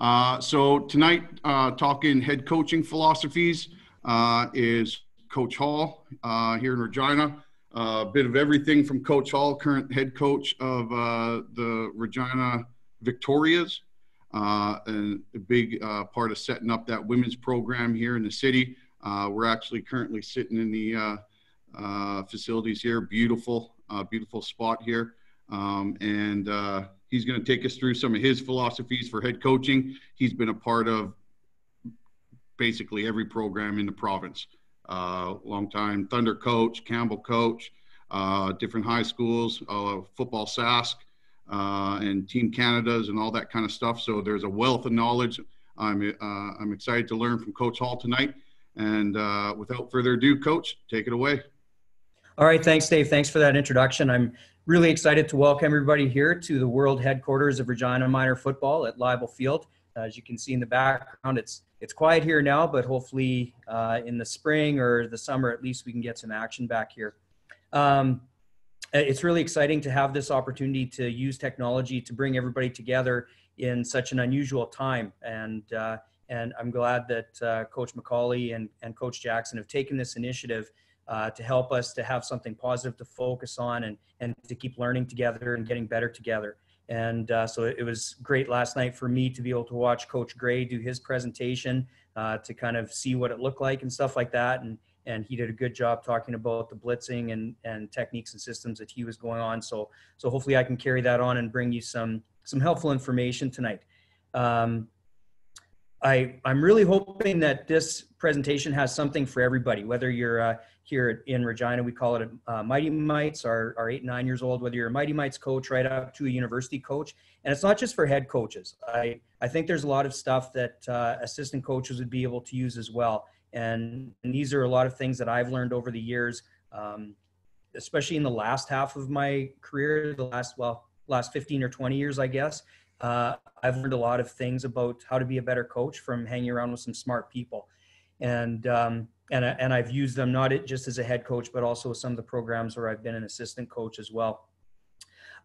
Uh, so tonight, uh, talking head coaching philosophies uh, is Coach Hall uh, here in Regina. A bit of everything from Coach Hall, current head coach of uh, the Regina Victorias, uh, and a big part of setting up that women's program here in the city. we're actually currently sitting in the facilities here. Beautiful, beautiful spot here. Um, and He's going to take us through some of his philosophies for head coaching. He's been a part of basically every program in the province. Uh, long time Thunder coach, Campbell coach, uh, different high schools, uh, football Sask, uh, and Team Canada's and all that kind of stuff. So there's a wealth of knowledge. I'm uh, I'm excited to learn from Coach Hall tonight. And uh, without further ado, Coach, take it away. All right, thanks, Dave. Thanks for that introduction. I'm really excited to welcome everybody here to the world headquarters of Regina Minor Football at Leibel Field. As you can see in the background, it's it's quiet here now, but hopefully uh, in the spring or the summer, at least we can get some action back here. Um, it's really exciting to have this opportunity to use technology to bring everybody together in such an unusual time. And uh, and I'm glad that uh, Coach McCauley and, and Coach Jackson have taken this initiative uh, to help us to have something positive to focus on and, and to keep learning together and getting better together. And uh, so it was great last night for me to be able to watch Coach Gray do his presentation uh, to kind of see what it looked like and stuff like that. And, and he did a good job talking about the blitzing and, and techniques and systems that he was going on. So, so hopefully I can carry that on and bring you some, some helpful information tonight. Um, I, I'm really hoping that this presentation has something for everybody, whether you're uh, here in Regina, we call it uh, Mighty Mites, our, our eight, nine years old, whether you're a Mighty Mites coach right up to a university coach. And it's not just for head coaches. I, I think there's a lot of stuff that uh, assistant coaches would be able to use as well. And, and these are a lot of things that I've learned over the years, um, especially in the last half of my career, the last, well, last 15 or 20 years, I guess. Uh, I've learned a lot of things about how to be a better coach from hanging around with some smart people. And, um, and, and I've used them not just as a head coach, but also some of the programs where I've been an assistant coach as well.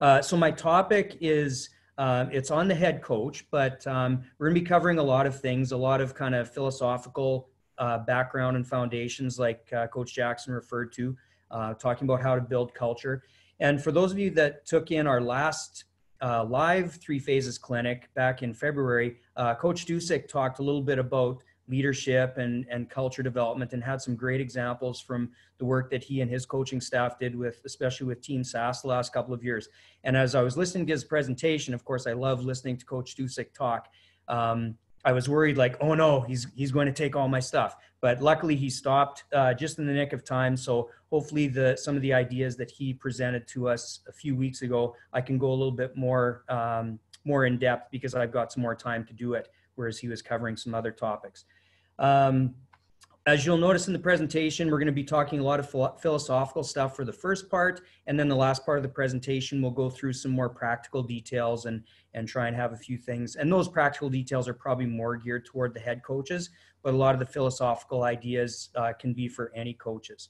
Uh, so my topic is uh, it's on the head coach, but um, we're going to be covering a lot of things, a lot of kind of philosophical uh, background and foundations, like uh, Coach Jackson referred to, uh, talking about how to build culture. And for those of you that took in our last uh, live three phases clinic back in February, Coach Dusek talked a little bit about leadership and, and culture development and had some great examples from the work that he and his coaching staff did with especially with team Sask the last couple of years. And as i was listening to his presentation of course i love listening to coach Dusek talk. Um, i was worried like oh no he's he's going to take all my stuff. But luckily he stopped uh, just in the nick of time. So hopefully the some of the ideas that he presented to us a few weeks ago i can go a little bit more um, more in depth because i've got some more time to do it whereas he was covering some other topics. Um, as you'll notice in the presentation, we're going to be talking a lot of philosophical stuff for the first part, and then the last part of the presentation, we'll go through some more practical details and and try and have a few things. And those practical details are probably more geared toward the head coaches, but a lot of the philosophical ideas uh, can be for any coaches.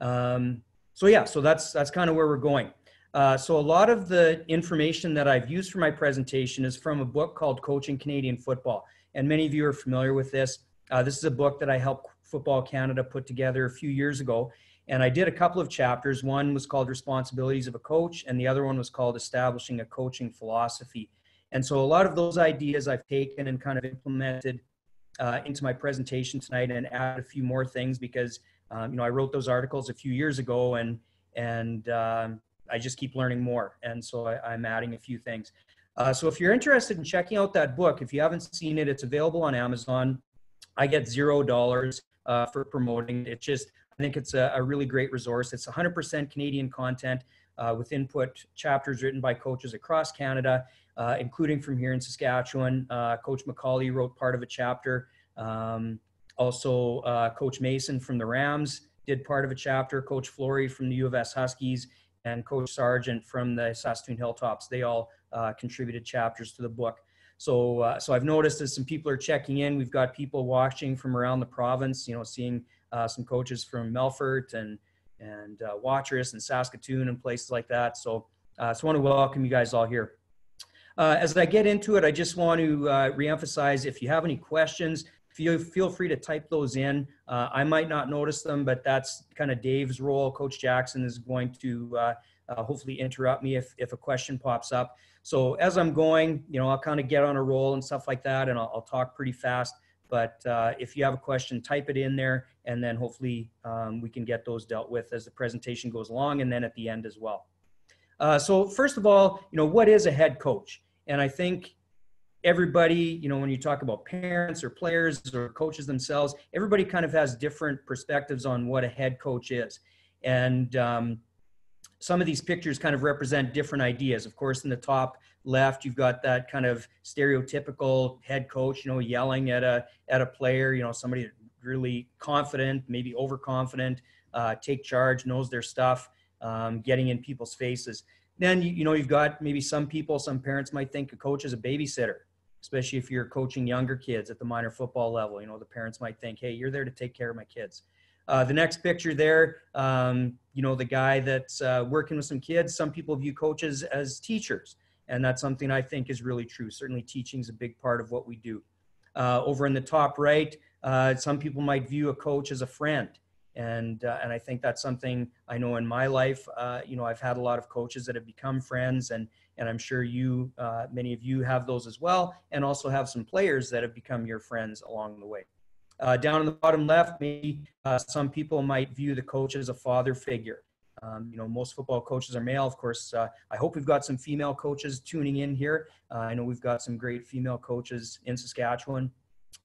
Um, so yeah, so that's that's kind of where we're going. Uh, so a lot of the information that I've used for my presentation is from a book called Coaching Canadian Football. And many of you are familiar with this. Uh, this is a book that I helped Football Canada put together a few years ago. And I did a couple of chapters. One was called Responsibilities of a Coach, and the other one was called Establishing a Coaching Philosophy. And so a lot of those ideas I've taken and kind of implemented uh, into my presentation tonight and add a few more things because um, you know I wrote those articles a few years ago and and um, I just keep learning more. And so I, am adding a few things. Uh, so if you're interested in checking out that book, if you haven't seen it, it's available on Amazon. I get zero dollars uh, for promoting it. Just I think it's a, a really great resource. It's 100% Canadian content uh, with input chapters written by coaches across Canada, uh, including from here in Saskatchewan. Uh, Coach McCauley wrote part of a chapter. Um, also, uh, Coach Mason from the Rams did part of a chapter. Coach Flory from the U of S Huskies and Coach Sargeant from the Saskatoon Hilltops. They all uh, contributed chapters to the book. So, uh, so I've noticed as some people are checking in, we've got people watching from around the province. You know, seeing uh, some coaches from Melfort and and uh, Watrous and Saskatoon and places like that. So, uh, I want to welcome you guys all here. Uh, as I get into it, I just want to uh, reemphasize if you have any questions, feel, feel free to type those in. I might not notice them, but that's kind of Dave's role. Coach Jackson is going to hopefully interrupt me if, if a question pops up. So as I'm going, you know, I'll kind of get on a roll and stuff like that, and I'll, I'll talk pretty fast. But uh, if you have a question, type it in there, and then hopefully um, we can get those dealt with as the presentation goes along, and then at the end as well. Uh, so first of all, you know, what is a head coach? And I think everybody, you know, when you talk about parents or players or coaches themselves, everybody kind of has different perspectives on what a head coach is. And um, some of these pictures kind of represent different ideas. Of course, in the top left, you've got that kind of stereotypical head coach, you know, yelling at a at a player, you know, somebody really confident, maybe overconfident, uh, take charge, knows their stuff, um, getting in people's faces. Then you, you know you've got maybe some people, some parents might think a coach is a babysitter, especially if you're coaching younger kids at the minor football level. You know the parents might think, hey, you're there to take care of my kids. Uh, the next picture there, um, you know, the guy that's uh, working with some kids. Some people view coaches as teachers, and that's something I think is really true. Certainly, teaching is a big part of what we do. Uh, over in the top right, uh, some people might view a coach as a friend, and uh, and I think that's something I know in my life. You know, I've had a lot of coaches that have become friends, and and I'm sure you, many of you, have those as well, and also have some players that have become your friends along the way. Uh, down in the bottom left, maybe uh, some people might view the coach as a father figure. Um, you know, most football coaches are male. Of course, uh, I hope we've got some female coaches tuning in here. Uh, I know we've got some great female coaches in Saskatchewan,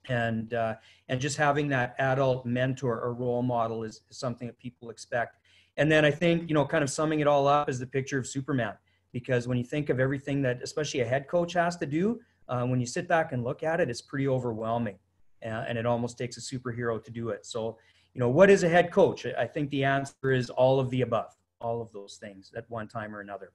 and uh, and just having that adult mentor or role model is, is something that people expect. And then I think you know, kind of summing it all up is the picture of Superman, because when you think of everything that, especially a head coach has to do, uh, when you sit back and look at it, it's pretty overwhelming and it almost takes a superhero to do it. So, you know, what is a head coach? I think the answer is all of the above, all of those things at one time or another.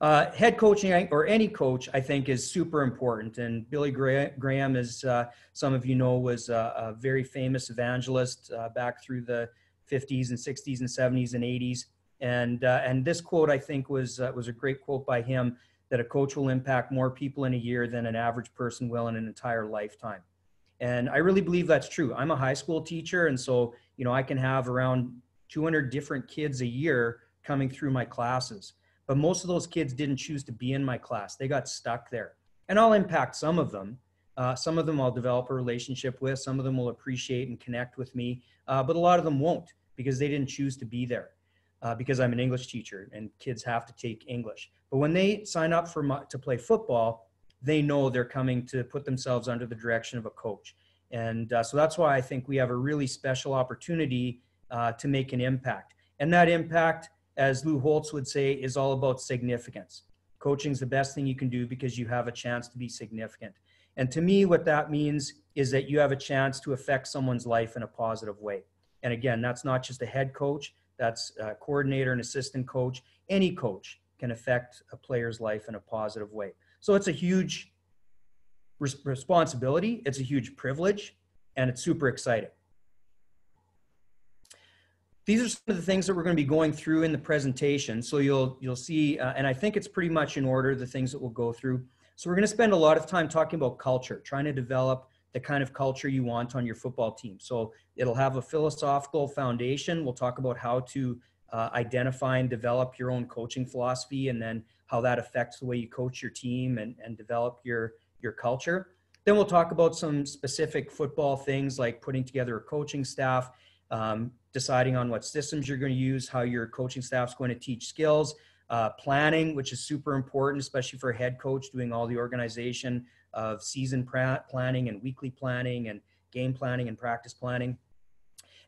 Uh, head coaching or any coach, I think, is super important. And Billy Graham, as uh, some of you know, was a, a very famous evangelist uh, back through the 50s and 60s and 70s and 80s. And uh, and this quote, I think, was uh, was a great quote by him that a coach will impact more people in a year than an average person will in an entire lifetime. And I really believe that's true. I'm a high school teacher, and so you know I can have around 200 different kids a year coming through my classes. But most of those kids didn't choose to be in my class; they got stuck there. And I'll impact some of them. Uh, some of them I'll develop a relationship with. Some of them will appreciate and connect with me, uh, but a lot of them won't because they didn't choose to be there. Uh, because I'm an English teacher and kids have to take English. But when they sign up for my, to play football, they know they're coming to put themselves under the direction of a coach. And uh, so that's why I think we have a really special opportunity uh, to make an impact. And that impact, as Lou Holtz would say, is all about significance. Coaching is the best thing you can do because you have a chance to be significant. And to me, what that means is that you have a chance to affect someone's life in a positive way. And again, that's not just a head coach, that's a coordinator, and assistant coach. Any coach can affect a player's life in a positive way. So it's a huge res- responsibility, it's a huge privilege, and it's super exciting. These are some of the things that we're going to be going through in the presentation. So you'll you'll see, uh, and I think it's pretty much in order the things that we'll go through. So we're going to spend a lot of time talking about culture, trying to develop the kind of culture you want on your football team. So it'll have a philosophical foundation. We'll talk about how to uh, identify and develop your own coaching philosophy and then how that affects the way you coach your team and, and develop your, your culture. Then we'll talk about some specific football things like putting together a coaching staff, um, deciding on what systems you're going to use, how your coaching staff is going to teach skills, uh, planning, which is super important, especially for a head coach doing all the organization of season planning and weekly planning and game planning and practice planning.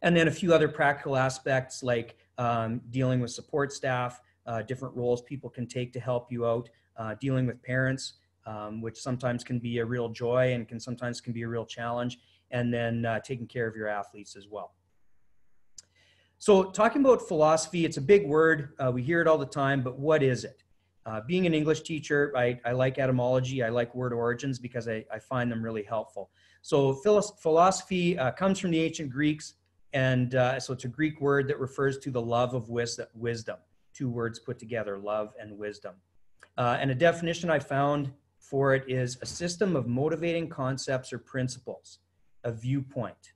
And then a few other practical aspects like um, dealing with support staff, uh, different roles people can take to help you out, uh, dealing with parents, um, which sometimes can be a real joy and can sometimes can be a real challenge, and then uh, taking care of your athletes as well. So talking about philosophy, it's a big word. Uh, we hear it all the time, but what is it? Uh, being an English teacher, I, I, like etymology. I like word origins because I, I find them really helpful. So philosophy uh, comes from the ancient Greeks, and so it's a Greek word that refers to the love of wisdom two words put together love and wisdom. Uh, and a definition I found for it is a system of motivating concepts or principles, a viewpoint,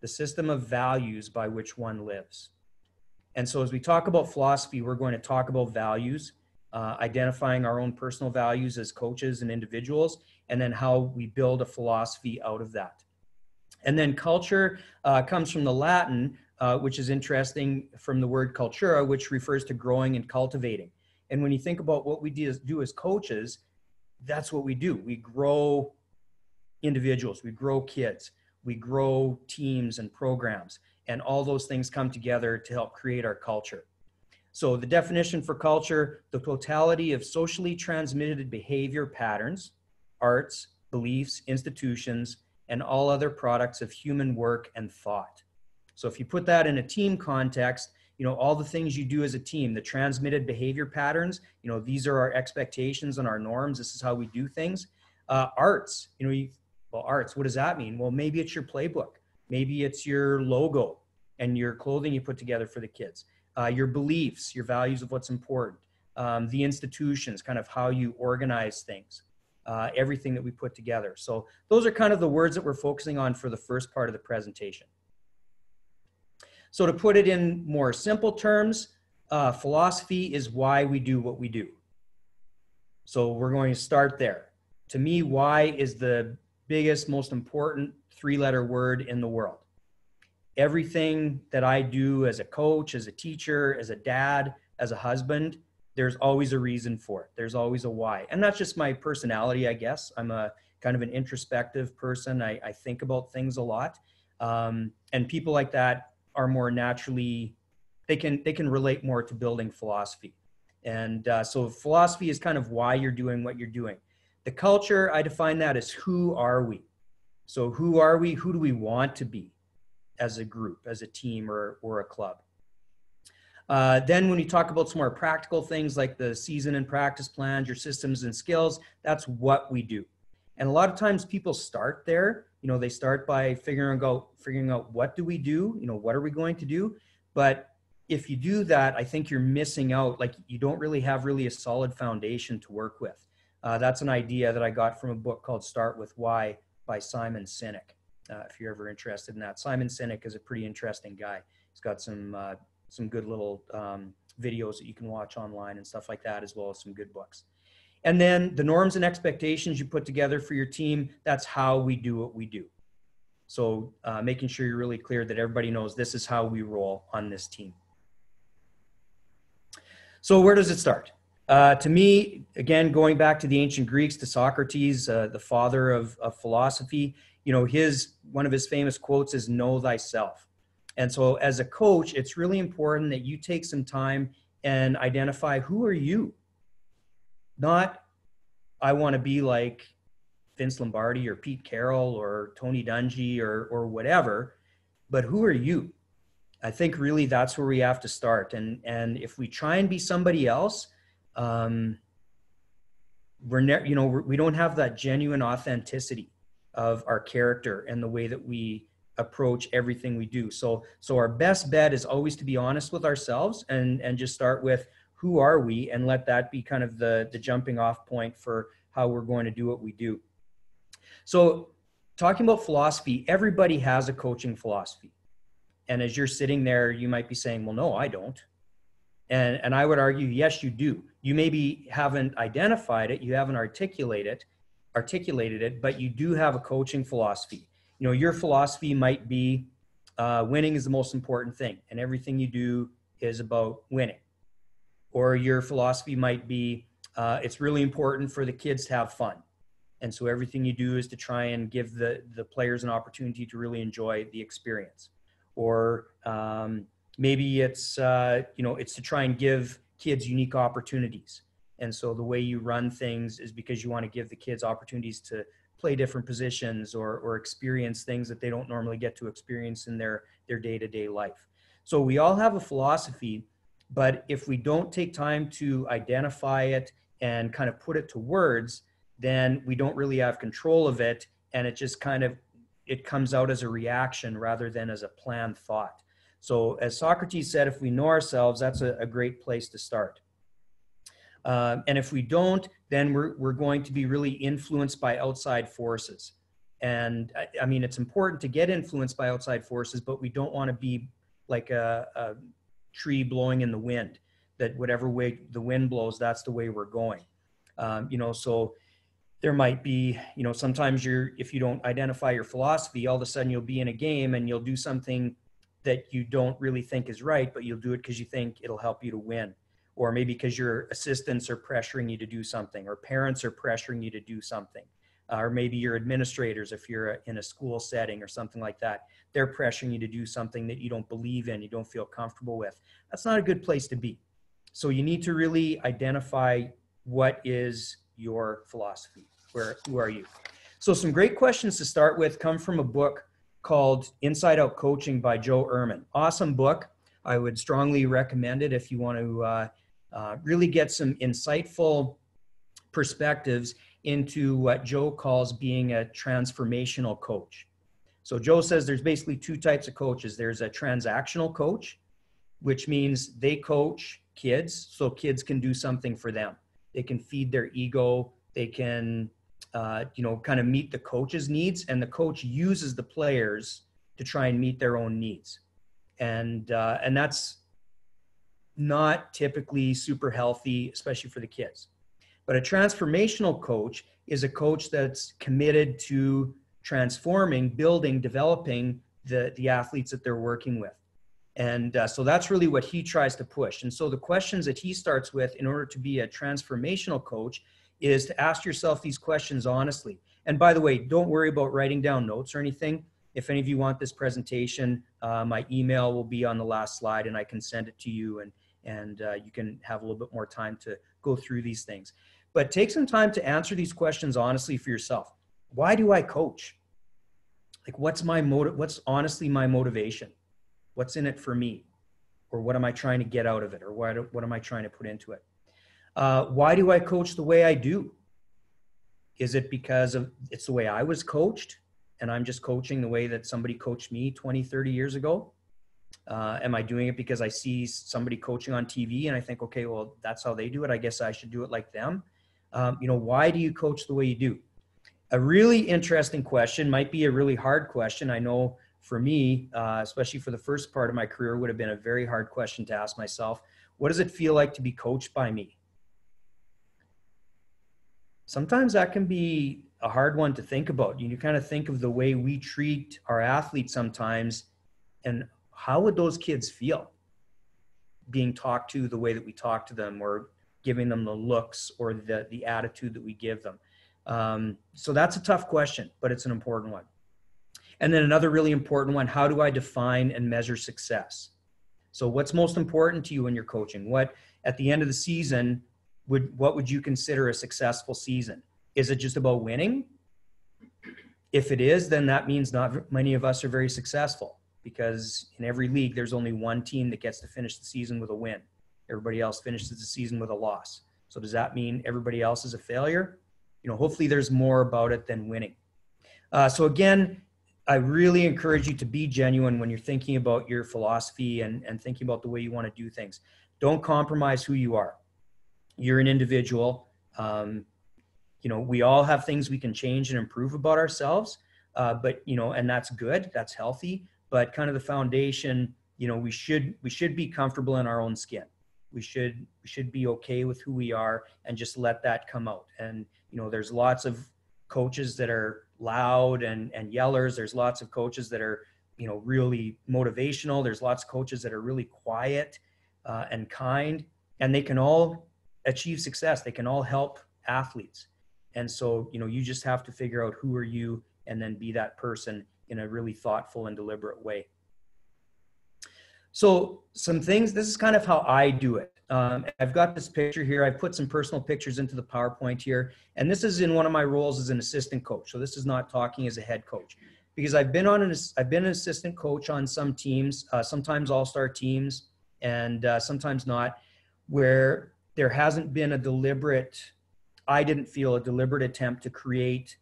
the system of values by which one lives. And so, as we talk about philosophy, we're going to talk about values, uh, identifying our own personal values as coaches and individuals, and then how we build a philosophy out of that. And then culture uh, comes from the Latin, uh, which is interesting from the word cultura, which refers to growing and cultivating. And when you think about what we do as coaches, that's what we do. We grow individuals, we grow kids, we grow teams and programs, and all those things come together to help create our culture. So, the definition for culture the totality of socially transmitted behavior patterns, arts, beliefs, institutions, and all other products of human work and thought. So, if you put that in a team context, you know all the things you do as a team the transmitted behavior patterns you know these are our expectations and our norms. This is how we do things. Uh, arts you know you, well arts what does that mean? Well maybe it's your playbook. Maybe it's your logo and your clothing you put together for the kids. Uh, your beliefs your values of what's important. Um, the institutions kind of how you organize things. Uh, everything that we put together. So those are kind of the words that we're focusing on for the first part of the presentation so to put it in more simple terms, uh, philosophy is why we do what we do. So we're going to start there. To me, why is the biggest, most important three letter word in the world. Everything that I do as a coach, as a teacher, as a dad, as a husband, there's always a reason for it. There's always a why. And that's just my personality, I guess. I'm a kind of an introspective person. I, I think about things a lot. Um, and people like that are more naturally they can they can relate more to building philosophy. And uh, so philosophy is kind of why you're doing what you're doing. The culture i define that as who are we? So who are we? Who do we want to be as a group as a team or, or a club? Uh, then when you talk about some more practical things like the season and practice plans your systems and skills that's what we do. And a lot of times people start there you know they start by figuring out figuring out what do we do you know what are we going to do? But if you do that i think you're missing out. Like you don't really have really a solid foundation to work with. Uh, that's an idea that i got from a book called start with why by simon sinek. Uh, if you're ever interested in that simon sinek is a pretty interesting guy. He's got some uh, some good little um, videos that you can watch online and stuff like that as well as some good books and then the norms and expectations you put together for your team, that's how we do what we do. So uh, making sure you're really clear that everybody knows this is how we roll on this team. So where does it start? Uh, to me, again, going back to the ancient Greeks, to Socrates, uh, the father of, of philosophy, you know, his one of his famous quotes is "Know thyself." And so, as a coach, it's really important that you take some time and identify who are you not I want to be like Vince Lombardi or Pete Carroll or Tony Dungy or or whatever, but who are you? I think really that's where we have to start. And and if we try and be somebody else, um, we're ne- you know we do not have that genuine authenticity of our character and the way that we approach everything we do. So so our best bet is always to be honest with ourselves and and just start with who are we and let that be kind of the the jumping off point for how we're going to do what we do. So talking about philosophy everybody has a coaching philosophy. And as you're sitting there you might be saying well no i don't. And and i would argue yes you do. You maybe haven't identified it you haven't articulated it articulated it but you do have a coaching philosophy. You know your philosophy might be uh, winning is the most important thing and everything you do is about winning or your philosophy might be uh, it's really important for the kids to have fun. And so everything you do is to try and give the the players an opportunity to really enjoy the experience. Or um, maybe it's uh, you know it's to try and give kids unique opportunities. And so the way you run things is because you want to give the kids opportunities to play different positions or or experience things that they don't normally get to experience in their their day-to-day life. So we all have a philosophy but if we don't take time to identify it and kind of put it to words, then we don't really have control of it. And it just kind of, it comes out as a reaction rather than as a planned thought. So as Socrates said, if we know ourselves, that's a, a great place to start. Um, and if we don't, then we're, we're going to be really influenced by outside forces. And I, I mean, it's important to get influenced by outside forces, but we don't want to be like a, a tree blowing in the wind, that whatever way the wind blows, that's the way we're going. Um, you know, so there might be, you know, sometimes you're, if you don't identify your philosophy, all of a sudden you'll be in a game and you'll do something that you don't really think is right, but you'll do it because you think it'll help you to win. Or maybe because your assistants are pressuring you to do something, or parents are pressuring you to do something. Or maybe your administrators, if you're in a school setting or something like that, they're pressuring you to do something that you don't believe in, you don't feel comfortable with. That's not a good place to be. So you need to really identify what is your philosophy. Where who are you? So some great questions to start with come from a book called Inside Out Coaching by Joe Ehrmann. Awesome book. I would strongly recommend it if you want to uh, uh, really get some insightful perspectives into what Joe calls being a transformational coach. So Joe says there's basically two types of coaches. There's a transactional coach, which means they coach kids so kids can do something for them. They can feed their ego. They can, uh, you know, kind of meet the coach's needs, and the coach uses the players to try and meet their own needs, and uh, and that's not typically super healthy, especially for the kids. But a transformational coach is a coach that's committed to transforming, building, developing the, the athletes that they're working with. And uh, so that's really what he tries to push. And so the questions that he starts with in order to be a transformational coach is to ask yourself these questions honestly. And by the way, don't worry about writing down notes or anything. If any of you want this presentation, uh, my email will be on the last slide and I can send it to you and, and uh, you can have a little bit more time to go through these things. But take some time to answer these questions honestly for yourself. Why do I coach? Like, what's my motive? What's honestly my motivation? What's in it for me? Or what am I trying to get out of it? Or what, what am I trying to put into it? Uh, why do I coach the way I do? Is it because of it's the way I was coached and I'm just coaching the way that somebody coached me 20, 30 years ago? Uh, am I doing it because I see somebody coaching on TV and I think, okay, well, that's how they do it. I guess I should do it like them. Um, you know, why do you coach the way you do? A really interesting question might be a really hard question. I know for me, uh, especially for the first part of my career, would have been a very hard question to ask myself. What does it feel like to be coached by me? Sometimes that can be a hard one to think about. You kind of think of the way we treat our athletes sometimes and how would those kids feel being talked to the way that we talk to them or giving them the looks or the, the attitude that we give them? Um, so that's a tough question, but it's an important one. And then another really important one how do I define and measure success? So, what's most important to you in you're coaching? What, at the end of the season, would what would you consider a successful season? Is it just about winning? If it is, then that means not many of us are very successful because in every league there's only one team that gets to finish the season with a win. Everybody else finishes the season with a loss. So does that mean everybody else is a failure? You know, hopefully there's more about it than winning. Uh, so again, I really encourage you to be genuine when you're thinking about your philosophy and, and thinking about the way you want to do things. Don't compromise who you are. You're an individual. Um, you know, we all have things we can change and improve about ourselves. Uh, but you know, and that's good. That's healthy but kind of the foundation you know we should we should be comfortable in our own skin we should we should be okay with who we are and just let that come out. And you know there's lots of coaches that are loud and and yellers. There's lots of coaches that are you know really motivational. There's lots of coaches that are really quiet uh, and kind and they can all achieve success. They can all help athletes. And so you know you just have to figure out who are you and then be that person in a really thoughtful and deliberate way. So some things, this is kind of how I do it. Um, I've got this picture here. I've put some personal pictures into the PowerPoint here. And this is in one of my roles as an assistant coach. So this is not talking as a head coach because I've been on an, I've been an assistant coach on some teams, uh, sometimes all-star teams and uh, sometimes not, where there hasn't been a deliberate, I didn't feel a deliberate attempt to create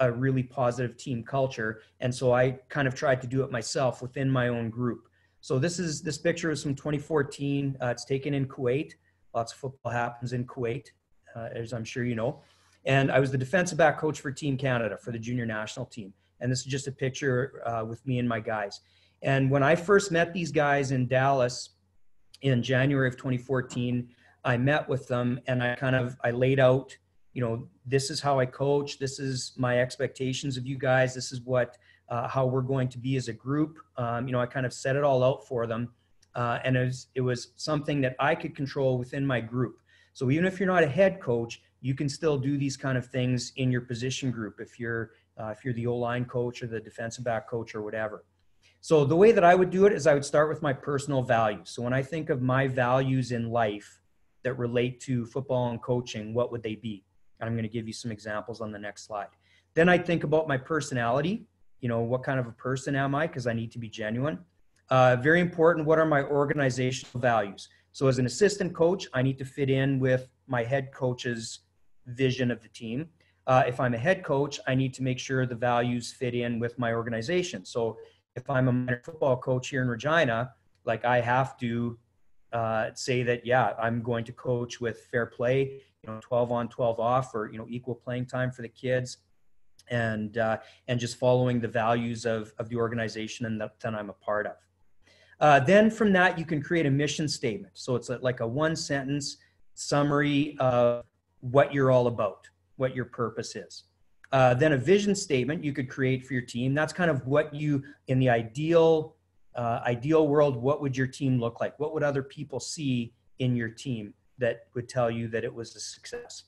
a really positive team culture. And so I kind of tried to do it myself within my own group. So this is this picture is from 2014. Uh, it's taken in Kuwait. Lots of football happens in Kuwait, uh, as I'm sure you know. And I was the defensive back coach for Team Canada for the junior national team. And this is just a picture uh, with me and my guys. And when I first met these guys in Dallas in January of 2014, I met with them and I kind of I laid out, you know, this is how I coach. This is my expectations of you guys. This is what uh, how we're going to be as a group. Um, you know, I kind of set it all out for them, uh, and it was it was something that I could control within my group. So even if you're not a head coach, you can still do these kind of things in your position group if you're uh, if you're the O line coach or the defensive back coach or whatever. So the way that I would do it is I would start with my personal values. So when I think of my values in life that relate to football and coaching, what would they be? And I'm going to give you some examples on the next slide. Then I think about my personality. You know, what kind of a person am I? Because I need to be genuine. Uh, very important. What are my organizational values? So as an assistant coach, I need to fit in with my head coach's vision of the team. Uh, if I'm a head coach, I need to make sure the values fit in with my organization. So if I'm a minor football coach here in Regina, like I have to uh, say that, yeah, I'm going to coach with fair play, you know, 12 on, 12 off, or, you know, equal playing time for the kids and, uh, and just following the values of, of the organization and that, that I'm a part of. Uh, then from that, you can create a mission statement. So it's a, like a one sentence summary of what you're all about, what your purpose is. Uh, then a vision statement you could create for your team. That's kind of what you, in the ideal uh, ideal world, what would your team look like? What would other people see in your team that would tell you that it was a success?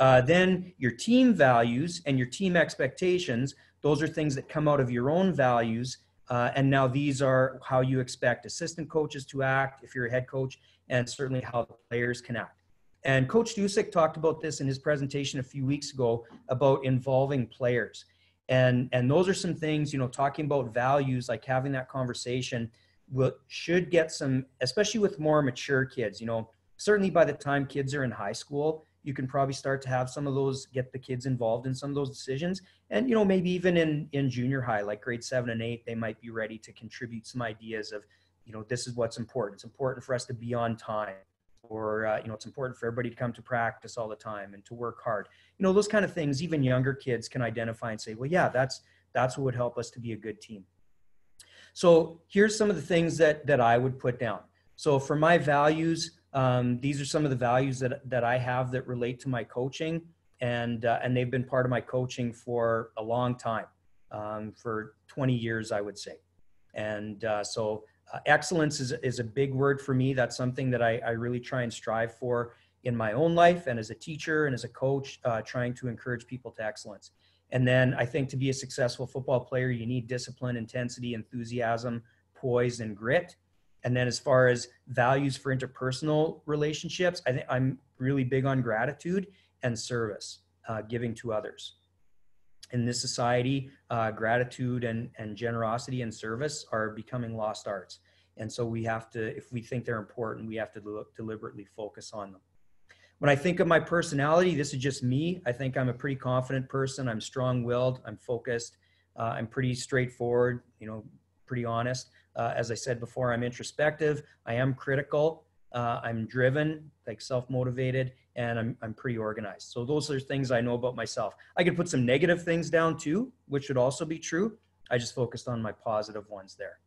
Uh, then your team values and your team expectations. Those are things that come out of your own values. Uh, and now these are how you expect assistant coaches to act if you're a head coach, and certainly how the players can act. And Coach Dusek talked about this in his presentation a few weeks ago about involving players. And, and those are some things, you know, talking about values, like having that conversation will, should get some, especially with more mature kids, you know, certainly by the time kids are in high school, you can probably start to have some of those, get the kids involved in some of those decisions. And, you know, maybe even in, in junior high, like grade seven and eight, they might be ready to contribute some ideas of, you know, this is what's important. It's important for us to be on time or uh, you know it's important for everybody to come to practice all the time and to work hard you know those kind of things even younger kids can identify and say well yeah that's that's what would help us to be a good team so here's some of the things that that i would put down so for my values um, these are some of the values that that i have that relate to my coaching and uh, and they've been part of my coaching for a long time um, for 20 years i would say and uh, so uh, excellence is, is a big word for me. That's something that I, I really try and strive for in my own life and as a teacher and as a coach, uh, trying to encourage people to excellence. And then I think to be a successful football player, you need discipline, intensity, enthusiasm, poise, and grit. And then as far as values for interpersonal relationships, I think I'm really big on gratitude and service, uh, giving to others in this society, uh, gratitude and, and generosity and service are becoming lost arts. And so we have to, if we think they're important, we have to look, deliberately focus on them. When I think of my personality, this is just me. I think I'm a pretty confident person. I'm strong willed, I'm focused, uh, I'm pretty straightforward, you know, pretty honest. Uh, as I said before, I'm introspective, I am critical, uh, I'm driven, like self motivated, and I'm, I'm pretty organized. So those are things I know about myself. I could put some negative things down too, which would also be true. I just focused on my positive ones there.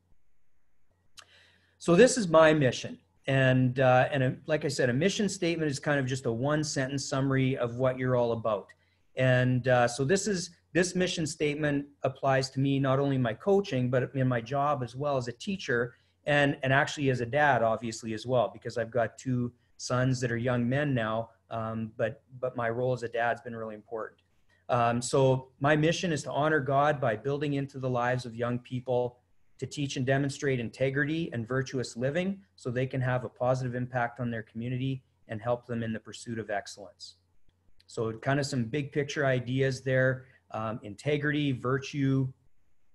So this is my mission. And, uh, and a, like I said, a mission statement is kind of just a one sentence summary of what you're all about. And uh, so this is, this mission statement applies to me, not only in my coaching, but in my job as well as a teacher and, and actually as a dad, obviously as well, because I've got two sons that are young men now um, but but my role as a dad's been really important. Um, so my mission is to honor God by building into the lives of young people to teach and demonstrate integrity and virtuous living so they can have a positive impact on their community and help them in the pursuit of excellence. So kind of some big picture ideas there, um, integrity, virtue,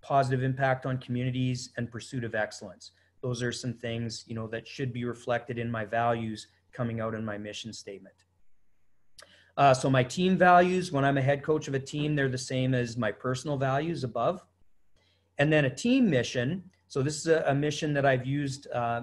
positive impact on communities and pursuit of excellence. Those are some things, you know, that should be reflected in my values coming out in my mission statement. Uh, so my team values, when I'm a head coach of a team, they're the same as my personal values above. And then a team mission. So this is a, a mission that I've used uh,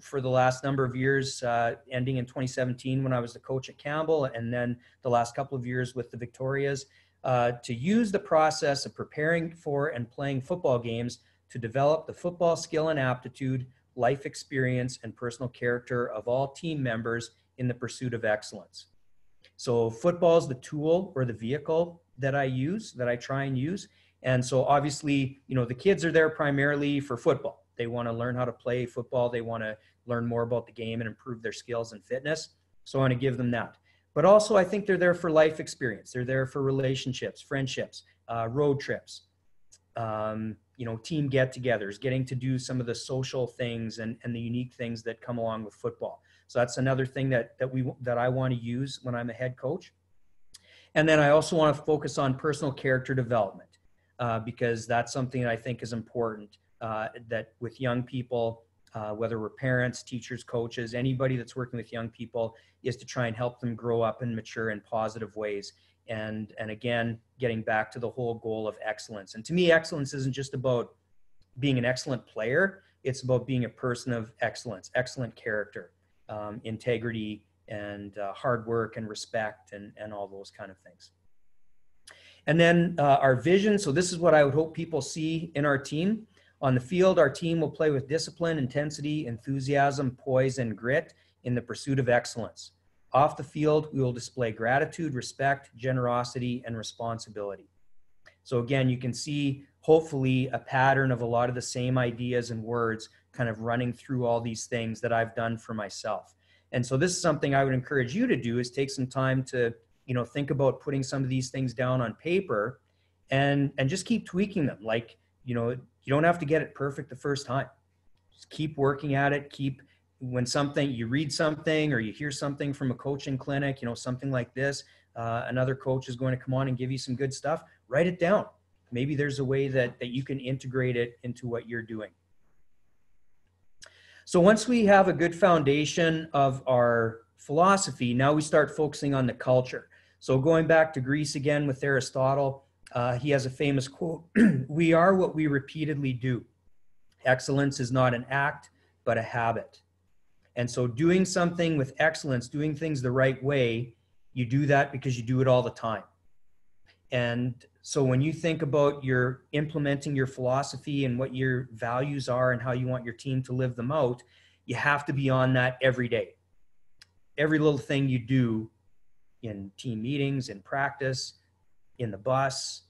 for the last number of years, uh, ending in 2017 when I was the coach at Campbell, and then the last couple of years with the Victorias, uh, to use the process of preparing for and playing football games to develop the football skill and aptitude, life experience, and personal character of all team members in the pursuit of excellence. So, football is the tool or the vehicle that I use, that I try and use. And so, obviously, you know, the kids are there primarily for football. They want to learn how to play football, they want to learn more about the game and improve their skills and fitness. So, I want to give them that. But also, I think they're there for life experience. They're there for relationships, friendships, uh, road trips, um, you know, team get-togethers, getting to do some of the social things and, and the unique things that come along with football. So that's another thing that that we that I want to use when I'm a head coach. And then I also want to focus on personal character development uh, because that's something that I think is important. Uh, that with young people, uh, whether we're parents, teachers, coaches, anybody that's working with young people, is to try and help them grow up and mature in positive ways. And and again getting back to the whole goal of excellence. And to me excellence isn't just about being an excellent player. It's about being a person of excellence excellent character um, integrity and uh, hard work and respect and and all those kind of things. And then uh, our vision. So this is what i would hope people see in our team on the field our team will play with discipline intensity enthusiasm poise and grit in the pursuit of excellence off the field, we will display gratitude, respect, generosity, and responsibility. So, again, you can see hopefully a pattern of a lot of the same ideas and words kind of running through all these things that I've done for myself. And so, this is something I would encourage you to do is take some time to you know think about putting some of these things down on paper and and just keep tweaking them like you know you don't have to get it perfect the first time. Just keep working at it. Keep when something you read something or you hear something from a coaching clinic you know something like this uh, another coach is going to come on and give you some good stuff write it down. Maybe there's a way that that you can integrate it into what you're doing. So once we have a good foundation of our philosophy now we start focusing on the culture. So going back to greece again with aristotle uh, he has a famous quote we are what we repeatedly do excellence is not an act but a habit and so, doing something with excellence, doing things the right way, you do that because you do it all the time. And so, when you think about your implementing your philosophy and what your values are and how you want your team to live them out, you have to be on that every day. Every little thing you do in team meetings, in practice, in the bus,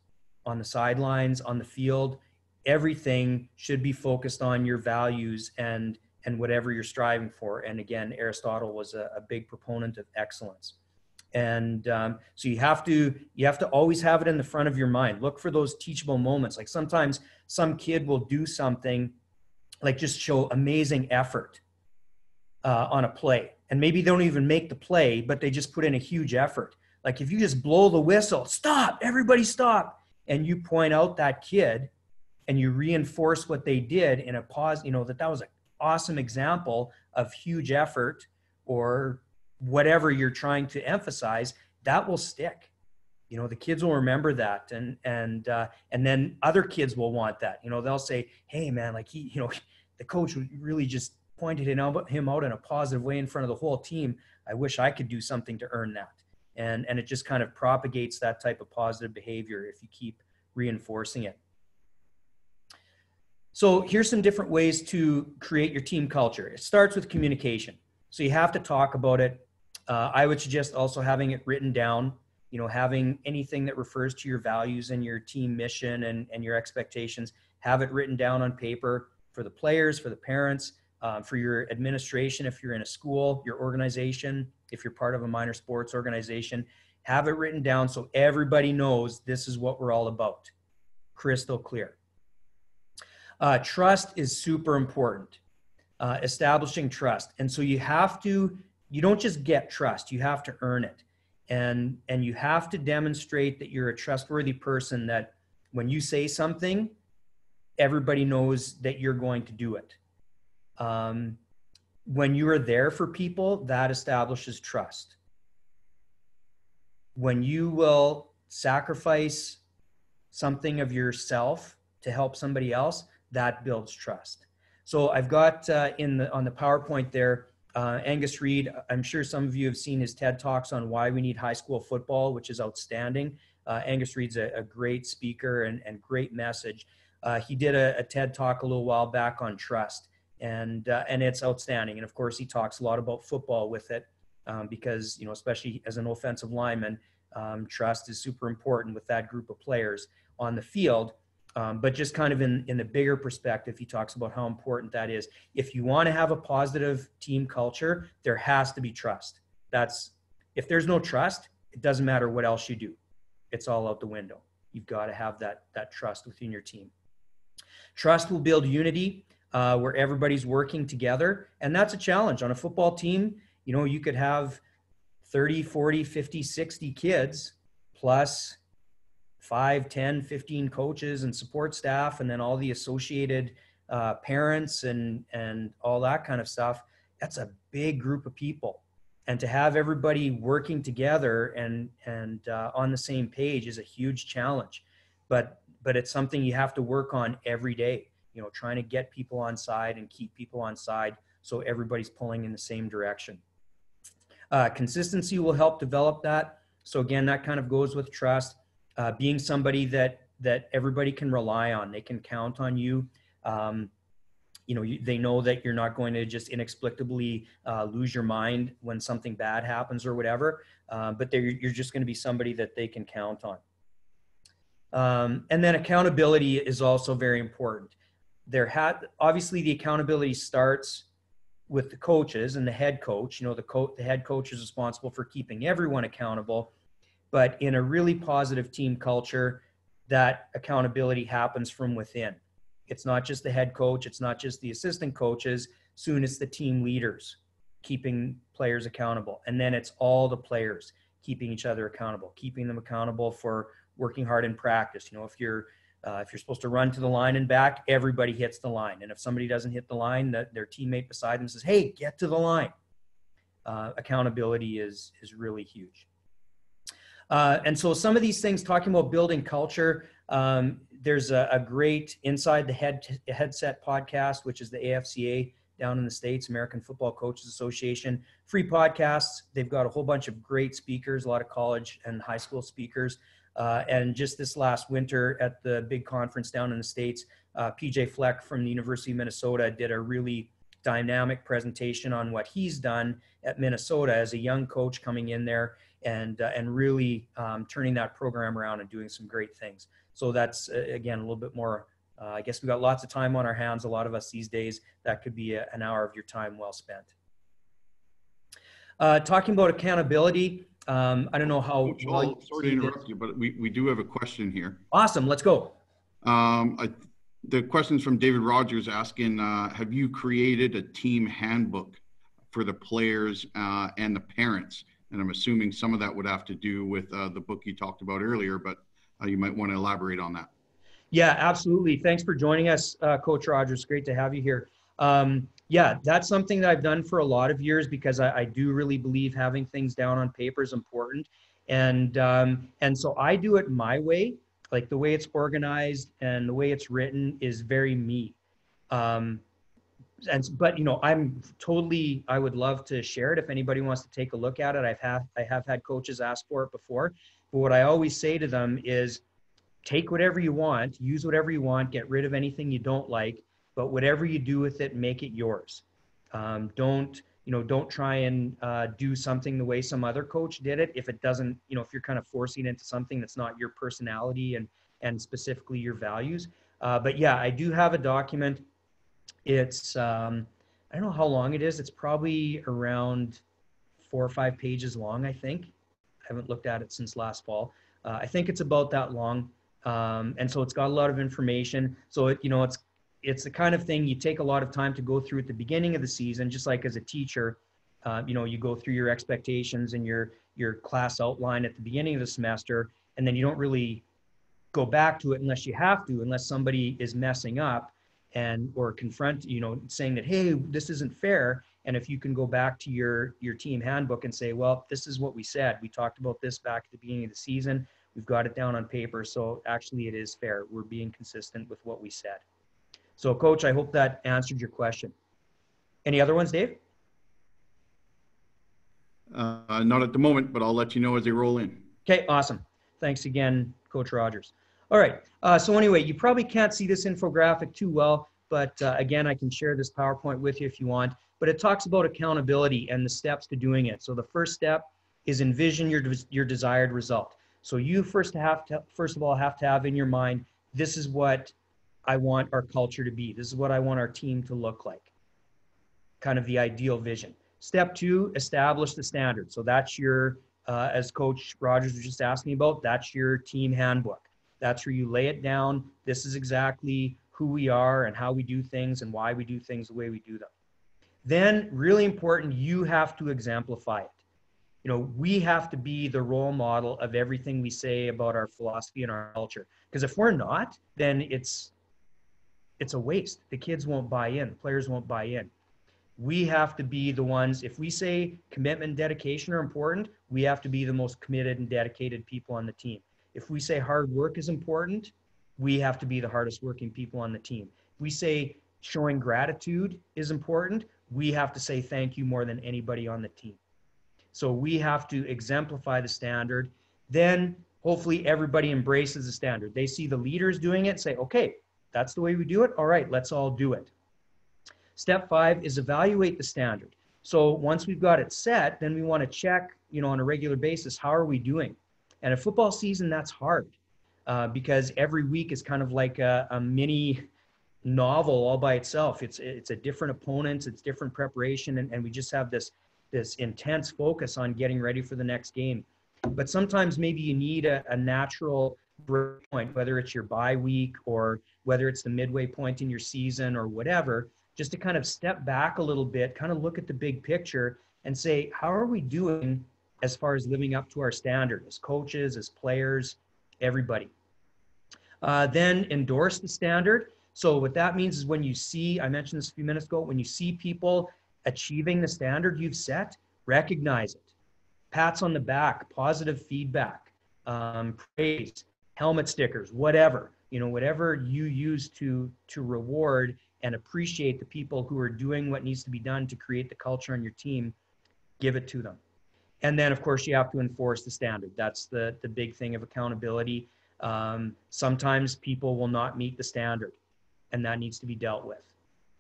on the sidelines, on the field, everything should be focused on your values and and whatever you're striving for. And again, Aristotle was a, a big proponent of excellence. And um, so you have to you have to always have it in the front of your mind. Look for those teachable moments. Like sometimes some kid will do something, like just show amazing effort uh, on a play, and maybe they don't even make the play, but they just put in a huge effort. Like if you just blow the whistle, stop, everybody stop, and you point out that kid, and you reinforce what they did in a pause, you know that that was an awesome example of huge effort or whatever you're trying to emphasize, that will stick. You know, the kids will remember that, and and uh, and then other kids will want that. You know, they'll say, "Hey, man, like he, you know, the coach really just pointed him out in a positive way in front of the whole team. I wish I could do something to earn that." And and it just kind of propagates that type of positive behavior if you keep reinforcing it. So here's some different ways to create your team culture. It starts with communication. So you have to talk about it. Uh, I would suggest also having it written down, you know, having anything that refers to your values and your team mission and, and your expectations, have it written down on paper for the players, for the parents, uh, for your administration, if you're in a school, your organization, if you're part of a minor sports organization, have it written down so everybody knows this is what we're all about. Crystal clear. Uh, trust is super important. Uh, establishing trust, and so you have to. You don't just get trust; you have to earn it, and and you have to demonstrate that you're a trustworthy person. That when you say something, everybody knows that you're going to do it. Um, when you are there for people, that establishes trust. When you will sacrifice something of yourself to help somebody else, that builds trust. So I've got uh, in the on the PowerPoint there uh, Angus Reid. I'm sure some of you have seen his TED talks on why we need high school football, which is outstanding. Uh, Angus Reid's a, a, great speaker and, and great message. Uh, he did a, a, TED talk a little while back on trust, and uh, and it's outstanding. And of course, he talks a lot about football with it um, because you know, especially as an offensive lineman, um, trust is super important with that group of players on the field. Um, but just kind of in, in the bigger perspective, he talks about how important that is. If you want to have a positive team culture, there has to be trust. That's if there's no trust, it doesn't matter what else you do. It's all out the window. You've got to have that that trust within your team. Trust will build unity uh, where everybody's working together, and that's a challenge. On a football team. You know, you could have 30, 40, 50, 60 kids plus 5 10 15 coaches and support staff and then all the associated uh, parents and and all that kind of stuff. That's a big group of people. And to have everybody working together and and uh, on the same page is a huge challenge. But but it's something you have to work on every day you know trying to get people on side and keep people on side so everybody's pulling in the same direction uh, consistency will help develop that so again that kind of goes with trust uh, being somebody that that everybody can rely on. They can count on you. Um, you know, you, they know that you're not going to just inexplicably uh, lose your mind when something bad happens or whatever. Uh, but you're just going to be somebody that they can count on. Um, and then accountability is also very important. There had obviously the accountability starts with the coaches and the head coach. You know, the coach, the head coach is responsible for keeping everyone accountable but in a really positive team culture, that accountability happens from within. It's not just the head coach, it's not just the assistant coaches, soon it's the team leaders keeping players accountable. And then it's all the players keeping each other accountable, keeping them accountable for working hard in practice. You know, if you're uh, if you're supposed to run to the line and back, everybody hits the line. And if somebody doesn't hit the line, that their teammate beside them says, "Hey, get to the line." Uh, accountability is is really huge. Uh, and so some of these things, talking about building culture, um, there's a, a, great Inside the Head Headset podcast, which is the AFCA down in the States, American Football Coaches Association. Free podcasts. They've got a whole bunch of great speakers, a lot of college and high school speakers. Uh, and just this last winter at the big conference down in the States, uh, PJ Fleck from the University of Minnesota did a really dynamic presentation on what he's done at Minnesota as a young coach coming in there and uh, and really um, turning that program around and doing some great things. So that's uh, again a little bit more. Uh, I guess we got lots of time on our hands. A lot of us these days. That could be a, an hour of your time well spent. Uh, talking about accountability. Um, I don't know how. Well, sorry to interrupt you, but we, we do have a question here. Awesome. Let's go. Um, I, the question's from David Rogers asking, uh, have you created a team handbook for the players uh, and the parents? And I'm assuming some of that would have to do with uh, the book you talked about earlier, but uh, you might want to elaborate on that. Yeah, absolutely. Thanks for joining us, uh, Coach Rogers. Great to have you here. Um, yeah, that's something that I've done for a lot of years because I, I do really believe having things down on paper is important. And um, and so I do it my way, like the way it's organized and the way it's written is very me. Um, and but you know i'm totally i would love to share it if anybody wants to take a look at it i've had i have had coaches ask for it before but what i always say to them is take whatever you want use whatever you want get rid of anything you don't like but whatever you do with it make it yours um, don't you know don't try and uh, do something the way some other coach did it if it doesn't you know if you're kind of forcing into something that's not your personality and and specifically your values uh, but yeah i do have a document it's um, I don't know how long it is. It's probably around four or five pages long. I think. I haven't looked at it since last fall. Uh, I think it's about that long, um, and so it's got a lot of information. So it, you know, it's it's the kind of thing you take a lot of time to go through at the beginning of the season, just like as a teacher. Uh, you know, you go through your expectations and your your class outline at the beginning of the semester, and then you don't really go back to it unless you have to, unless somebody is messing up and or confront you know saying that hey this isn't fair. And if you can go back to your your team handbook and say well this is what we said. We talked about this back at the beginning of the season. We've got it down on paper so actually it is fair. We're being consistent with what we said So, coach, I hope that answered your question. Any other ones, Dave? Uh, not at the moment, but I'll let you know as they roll in. Okay, awesome. Thanks again, Coach Rogers. All right. Uh, so anyway, you probably can't see this infographic too well, but uh, again, I can share this PowerPoint with you if you want. But it talks about accountability and the steps to doing it. So the first step is envision your your desired result. So you first have to first of all have to have in your mind this is what I want our culture to be. This is what I want our team to look like. Kind of the ideal vision. Step two, establish the standard. So that's your, uh, as Coach Rogers was just asking about, that's your team handbook. That's where you lay it down. This is exactly who we are and how we do things and why we do things the way we do them. Then, really important, you have to exemplify it. You know, we have to be the role model of everything we say about our philosophy and our culture. Because if we're not, then it's it's a waste. The kids won't buy in, players won't buy in. We have to be the ones, if we say commitment and dedication are important, we have to be the most committed and dedicated people on the team. If we say hard work is important, we have to be the hardest working people on the team. If we say showing gratitude is important, we have to say thank you more than anybody on the team. So we have to exemplify the standard. Then hopefully everybody embraces the standard. They see the leaders doing it, say, okay, that's the way we do it. All right, let's all do it. Step five is evaluate the standard. So once we've got it set, then we want to check, you know, on a regular basis, how are we doing? And a football season, that's hard uh, because every week is kind of like a, a mini novel all by itself. It's it's a different opponent, it's different preparation, and, and we just have this this intense focus on getting ready for the next game. But sometimes maybe you need a, a natural break point, whether it's your bye week or whether it's the midway point in your season or whatever, just to kind of step back a little bit, kind of look at the big picture and say, how are we doing as far as living up to our standard as coaches, as players, everybody? Uh, then endorse the standard. So what that means is when you see, I mentioned this a few minutes ago, when you see people achieving the standard you've set, recognize it. Pats on the back, positive feedback, um, praise, helmet stickers, whatever, you know, whatever you use to to reward and appreciate the people who are doing what needs to be done to create the culture on your team, give it to them. And then of course you have to enforce the standard. That's the the big thing of accountability. Um, sometimes people will not meet the standard, and that needs to be dealt with.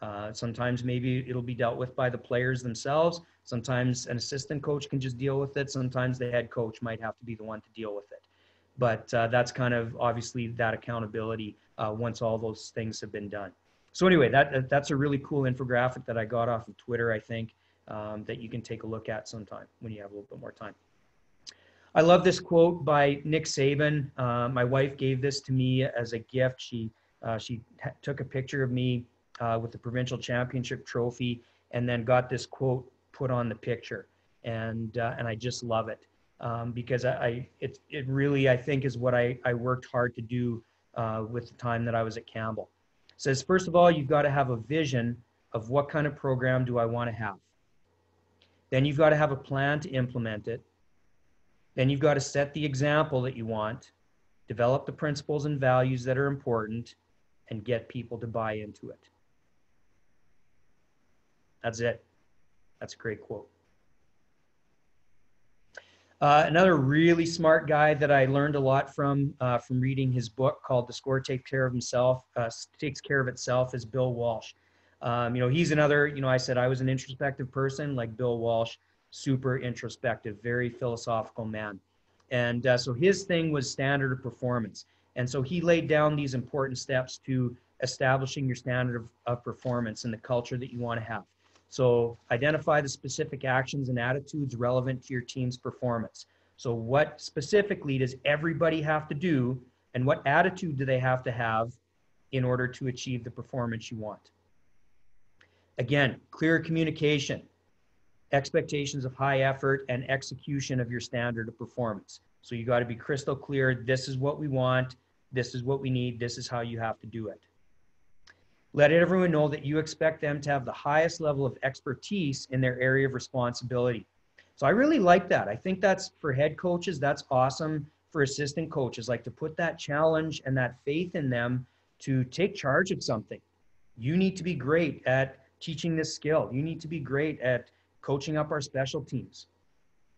Uh, sometimes maybe it'll be dealt with by the players themselves. Sometimes an assistant coach can just deal with it. Sometimes the head coach might have to be the one to deal with it but uh, that's kind of obviously that accountability uh, once all those things have been done. So anyway, that that's a really cool infographic that I got off of Twitter. I think um, that you can take a look at sometime when you have a little bit more time. I love this quote by Nick Saban. Uh, my wife gave this to me as a gift. She uh, she took a picture of me uh, with the provincial championship trophy, and then got this quote put on the picture, and uh, and I just love it um, because I, I, it, it really I think is what I, I worked hard to do uh, with the time that I was at Campbell. It says first of all you've got to have a vision of what kind of program do I want to have. Then you've got to have a plan to implement it. Then you've got to set the example that you want, develop the principles and values that are important, and get people to buy into it. That's it. That's a great quote. Uh, another really smart guy that I learned a lot from uh, from reading his book called "The Score Takes Care of Himself," uh, takes care of itself, is Bill Walsh. Um, you know, he's another. You know, I said I was an introspective person, like Bill Walsh, super introspective, very philosophical man, and uh, so his thing was standard of performance, and so he laid down these important steps to establishing your standard of, of performance and the culture that you want to have. So identify the specific actions and attitudes relevant to your team's performance. So what specifically does everybody have to do and what attitude do they have to have in order to achieve the performance you want? Again, clear communication, expectations of high effort and execution of your standard of performance. So you got to be crystal clear. This is what we want. This is what we need. This is how you have to do it. Let everyone know that you expect them to have the highest level of expertise in their area of responsibility. So I really like that. I think that's for head coaches, that's awesome for assistant coaches, like to put that challenge and that faith in them to take charge of something. you need to be great at teaching this skill. You need to be great at coaching up our special teams,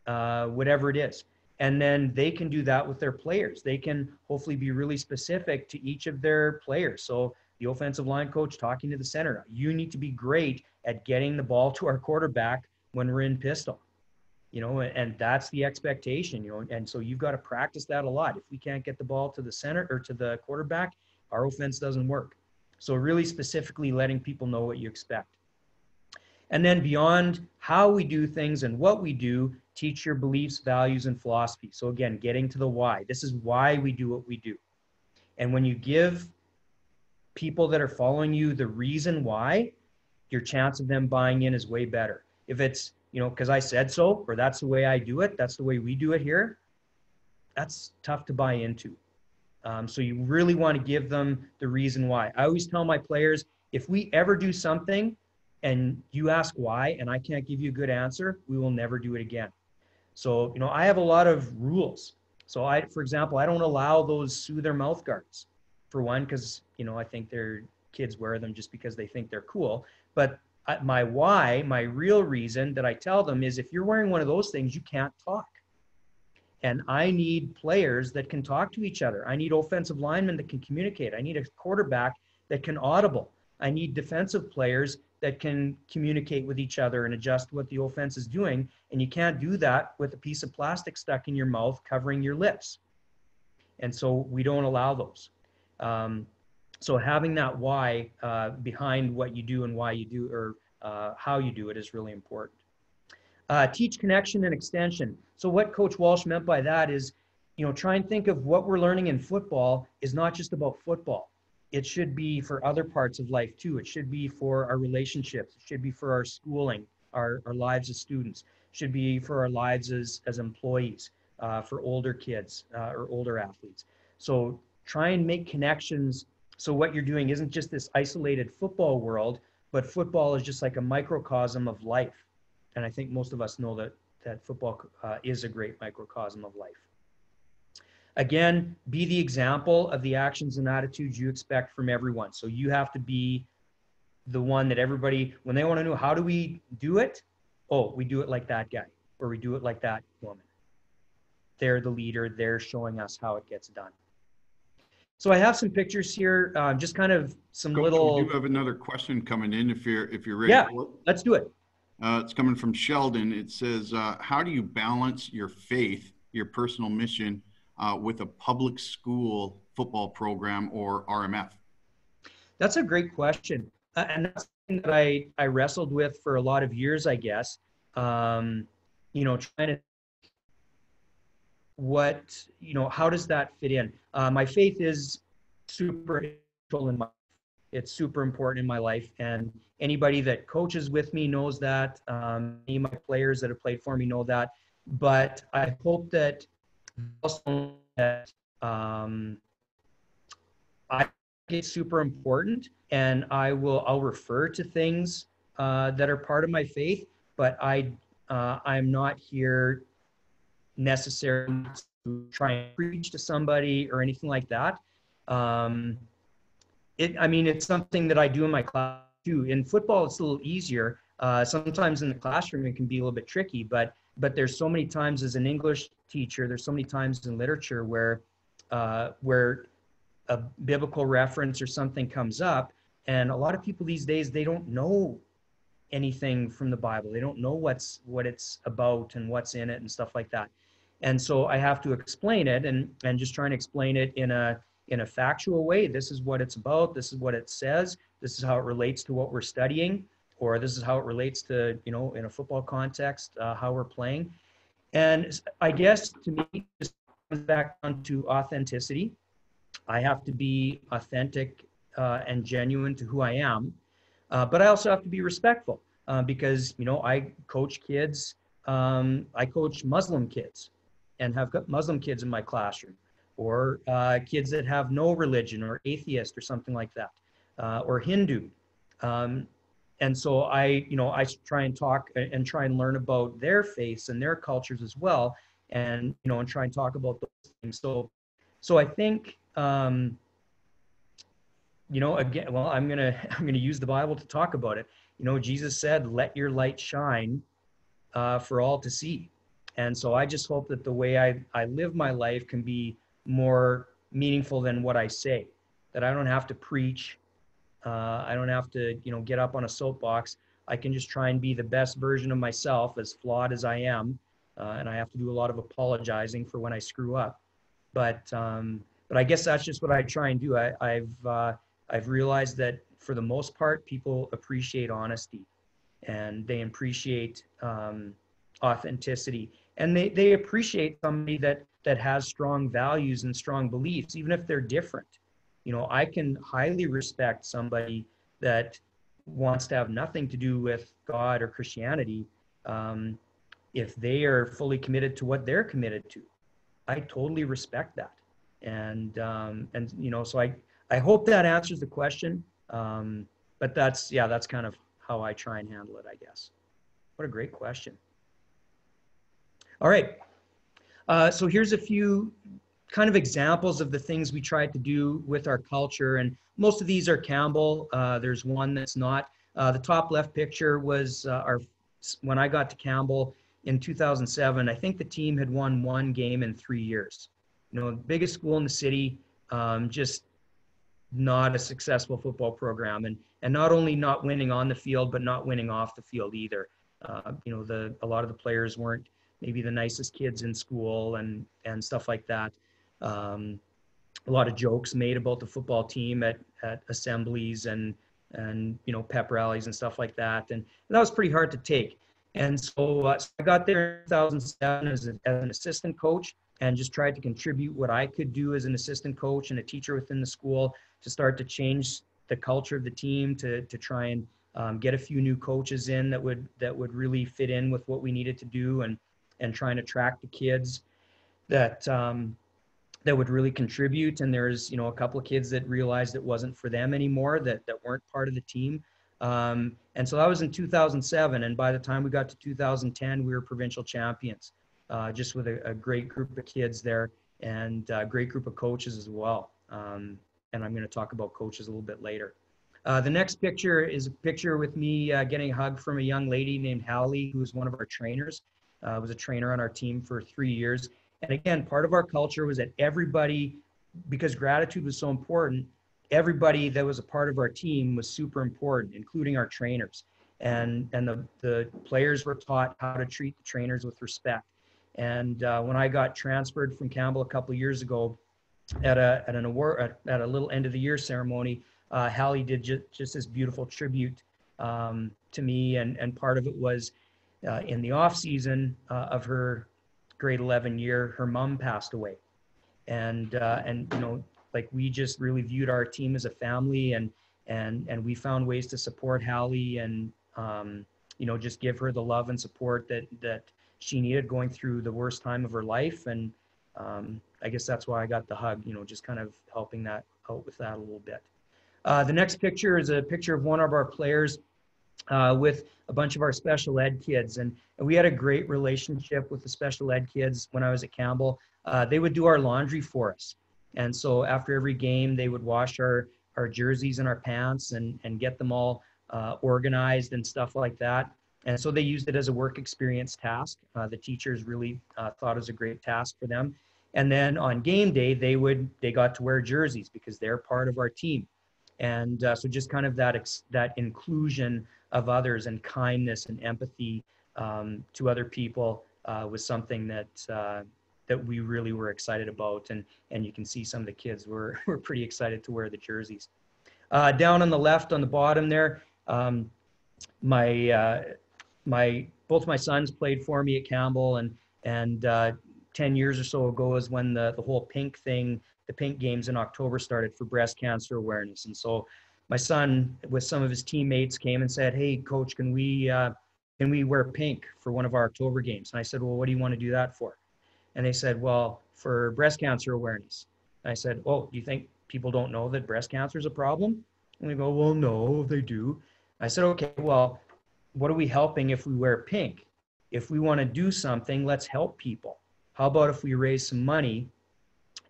uh, whatever it is. And then they can do that with their players. They can hopefully be really specific to each of their players. So the offensive line coach talking to the center, you need to be great at getting the ball to our quarterback when we're in pistol. You know, and that's the expectation, you know, and so you've got to practice that a lot. If we can't get the ball to the center or to the quarterback, our offense doesn't work. So really specifically letting people know what you expect. And then beyond how we do things and what we do, teach your beliefs, values, and philosophy. So again, getting to the why. This is why we do what we do. And when you give people that are following you the reason why, your chance of them buying in is way better. If it's, you know, because I said so, or that's the way I do it, that's the way we do it here, that's tough to buy into. Um, so you really want to give them the reason why. I always tell my players if we ever do something and you ask why and I can't give you a good answer, we will never do it again. So, you know, I have a lot of rules. So I, for example, I don't allow those soother mouth guards for one, because, you know, I think their kids wear them just because they think they're cool. But my why, my real reason that I tell them is if you're wearing one of those things, you can't talk. And I need players that can talk to each other. I need offensive linemen that can communicate. I need a quarterback that can audible. I need defensive players that can communicate with each other and adjust what the offense is doing. And you can't do that with a piece of plastic stuck in your mouth covering your lips. And so we don't allow those. Um, so having that why uh, behind what you do and why you do or uh, how you do it is really important. Uh, teach connection and extension. So what Coach Walsh meant by that is, you know, try and think of what we're learning in football is not just about football. It should be for other parts of life too. It should be for our relationships. It should be for our schooling, our, our lives as students. It should be for our lives as, as employees, uh, for older kids uh, or older athletes. So try and make connections. So what you're doing isn't just this isolated football world, but football is just like a microcosm of life and I think most of us know that that football uh, is a great microcosm of life. Again, be the example of the actions and attitudes you expect from everyone. So you have to be the one that everybody, when they want to know how do we do it, oh, we do it like that guy, or we do it like that woman. They're the leader. They're showing us how it gets done. So I have some pictures here, uh, just kind of some Coach, little. We do have another question coming in if you're if you're ready. Yeah, let's do it. Uh, it's coming from Sheldon. It says, uh, How do you balance your faith, your personal mission, uh, with a public school football program or RMF? That's a great question. Uh, and that's something that I, I wrestled with for a lot of years, I guess. Um, you know, trying to what you know how does that fit in? Uh, my faith is super in my it's super important in my life and anybody that coaches with me knows that. Um, any of my players that have played for me know that. But i hope that also that um, i it's super important and i will i'll refer to things uh, that are part of my faith but i uh, i'm not here necessarily to try and preach to somebody or anything like that um, it, I mean, it's something that I do in my class too. In football, it's a little easier. Uh, sometimes in the classroom, it can be a little bit tricky, but but there's so many times as an English teacher, there's so many times in literature where uh, where a biblical reference or something comes up, and a lot of people these days they don't know anything from the Bible. They don't know what's what it's about and what's in it and stuff like that. And so I have to explain it and and just trying to explain it in a in a factual way. This is what it's about. This is what it says. This is how it relates to what we're studying, or this is how it relates to, you know, in a football context, uh, how we're playing. And I guess to me, this comes back onto authenticity. I have to be authentic uh, and genuine to who I am, uh, but I also have to be respectful uh, because, you know, I coach kids. Um, I coach Muslim kids and have got Muslim kids in my classroom or uh, kids that have no religion or atheist or something like that, uh, or Hindu. Um, and so I, you know, I try and talk and try and learn about their faiths and their cultures as well, and you know, and try and talk about those things. So, so I think um, you know, again, well, I'm gonna I'm gonna use the Bible to talk about it. You know, Jesus said, "Let your light shine uh, for all to see." And so I just hope that the way I, I live my life can be more meaningful than what I say. That I don't have to preach. Uh, I don't have to, you know, get up on a soapbox. I can just try and be the best version of myself, as flawed as I am, uh, and I have to do a lot of apologizing for when I screw up. But um, but I guess that's just what I try and do. I, I've uh, I've realized that for the most part, people appreciate honesty, and they appreciate um, authenticity, and they they appreciate somebody that that has strong values and strong beliefs, even if they're different. You know, I can highly respect somebody that wants to have nothing to do with God or Christianity um, if they are fully committed to what they're committed to. I totally respect that, and um, and you know, so I I hope that answers the question. Um, but that's yeah, that's kind of how I try and handle it, I guess. What a great question. All right. Uh, so here's a few kind of examples of the things we tried to do with our culture. And most of these are Campbell. Uh, there's one that's not. Uh, the top left picture was uh, our when I got to Campbell in 2007. I think the team had won one game in three years. You know, biggest school in the city, um, just not a successful football program, and and not only not winning on the field, but not winning off the field either. Uh, you know, the a lot of the players weren't maybe the nicest kids in school and and stuff like that. Um, a lot of jokes made about the football team at, at assemblies and and you know pep rallies and stuff like that, and, and that was pretty hard to take. And so, uh, so I got there in 2007 as, a, as an assistant coach and just tried to contribute what I could do as an assistant coach and a teacher within the school to start to change the culture of the team to to try and um, get a few new coaches in that would that would really fit in with what we needed to do and and trying to track the kids that um, that would really contribute. And there's you know a couple of kids that realized it wasn't for them anymore that that weren't part of the team. Um, and so that was in 2007. And by the time we got to 2010, we were provincial champions, uh, just with a, a, great group of kids there and a great group of coaches as well. Um, and I'm going to talk about coaches a little bit later. Uh, the next picture is a picture with me uh, getting a hug from a young lady named Hallie, who was one of our trainers uh, was a trainer on our team for three years. And again, part of our culture was that everybody, because gratitude was so important, everybody that was a part of our team was super important, including our trainers. And, and the, the players were taught how to treat the trainers with respect. And uh, when I got transferred from Campbell a couple years ago, at a at an award at, a little end of the year ceremony, uh, Hallie did ju- just this beautiful tribute um, to me, and and part of it was uh, in the off season uh, of her grade 11 year, her mom passed away. And, uh, and, you know, like we just really viewed our team as a family and, and, and we found ways to support Hallie and, um, you know, just give her the love and support that, that she needed going through the worst time of her life. And um, I guess that's why I got the hug, you know, just kind of helping that out with that a little bit. Uh, the next picture is a picture of one of our players uh, with a bunch of our special ed kids. And, and, we had a great relationship with the special ed kids when I was at Campbell. Uh, they would do our laundry for us. And so after every game, they would wash our, our jerseys and our pants and, and get them all uh, organized and stuff like that. And so they used it as a work experience task. Uh, the teachers really uh, thought it was a great task for them. And then on game day, they would they got to wear jerseys because they're part of our team. And uh, so just kind of that ex- that inclusion of others and kindness and empathy um, to other people uh, was something that uh, that we really were excited about. And and you can see some of the kids were were pretty excited to wear the jerseys. Uh, down on the left, on the bottom there, um, my uh, my both my sons played for me at Campbell, and and uh, ten years or so ago is when the the whole pink thing, the pink games in October started for breast cancer awareness, and so my son with some of his teammates came and said, "Hey, coach, can we uh, can we wear pink for one of our October games?" And I said, "Well, what do you want to do that for?" And they said, "Well, for breast cancer awareness." And I said, "Oh, do you think people don't know that breast cancer is a problem?" And they go, "Well, no, they do." I said, "Okay, well, what are we helping if we wear pink? If we want to do something, let's help people. How about if we raise some money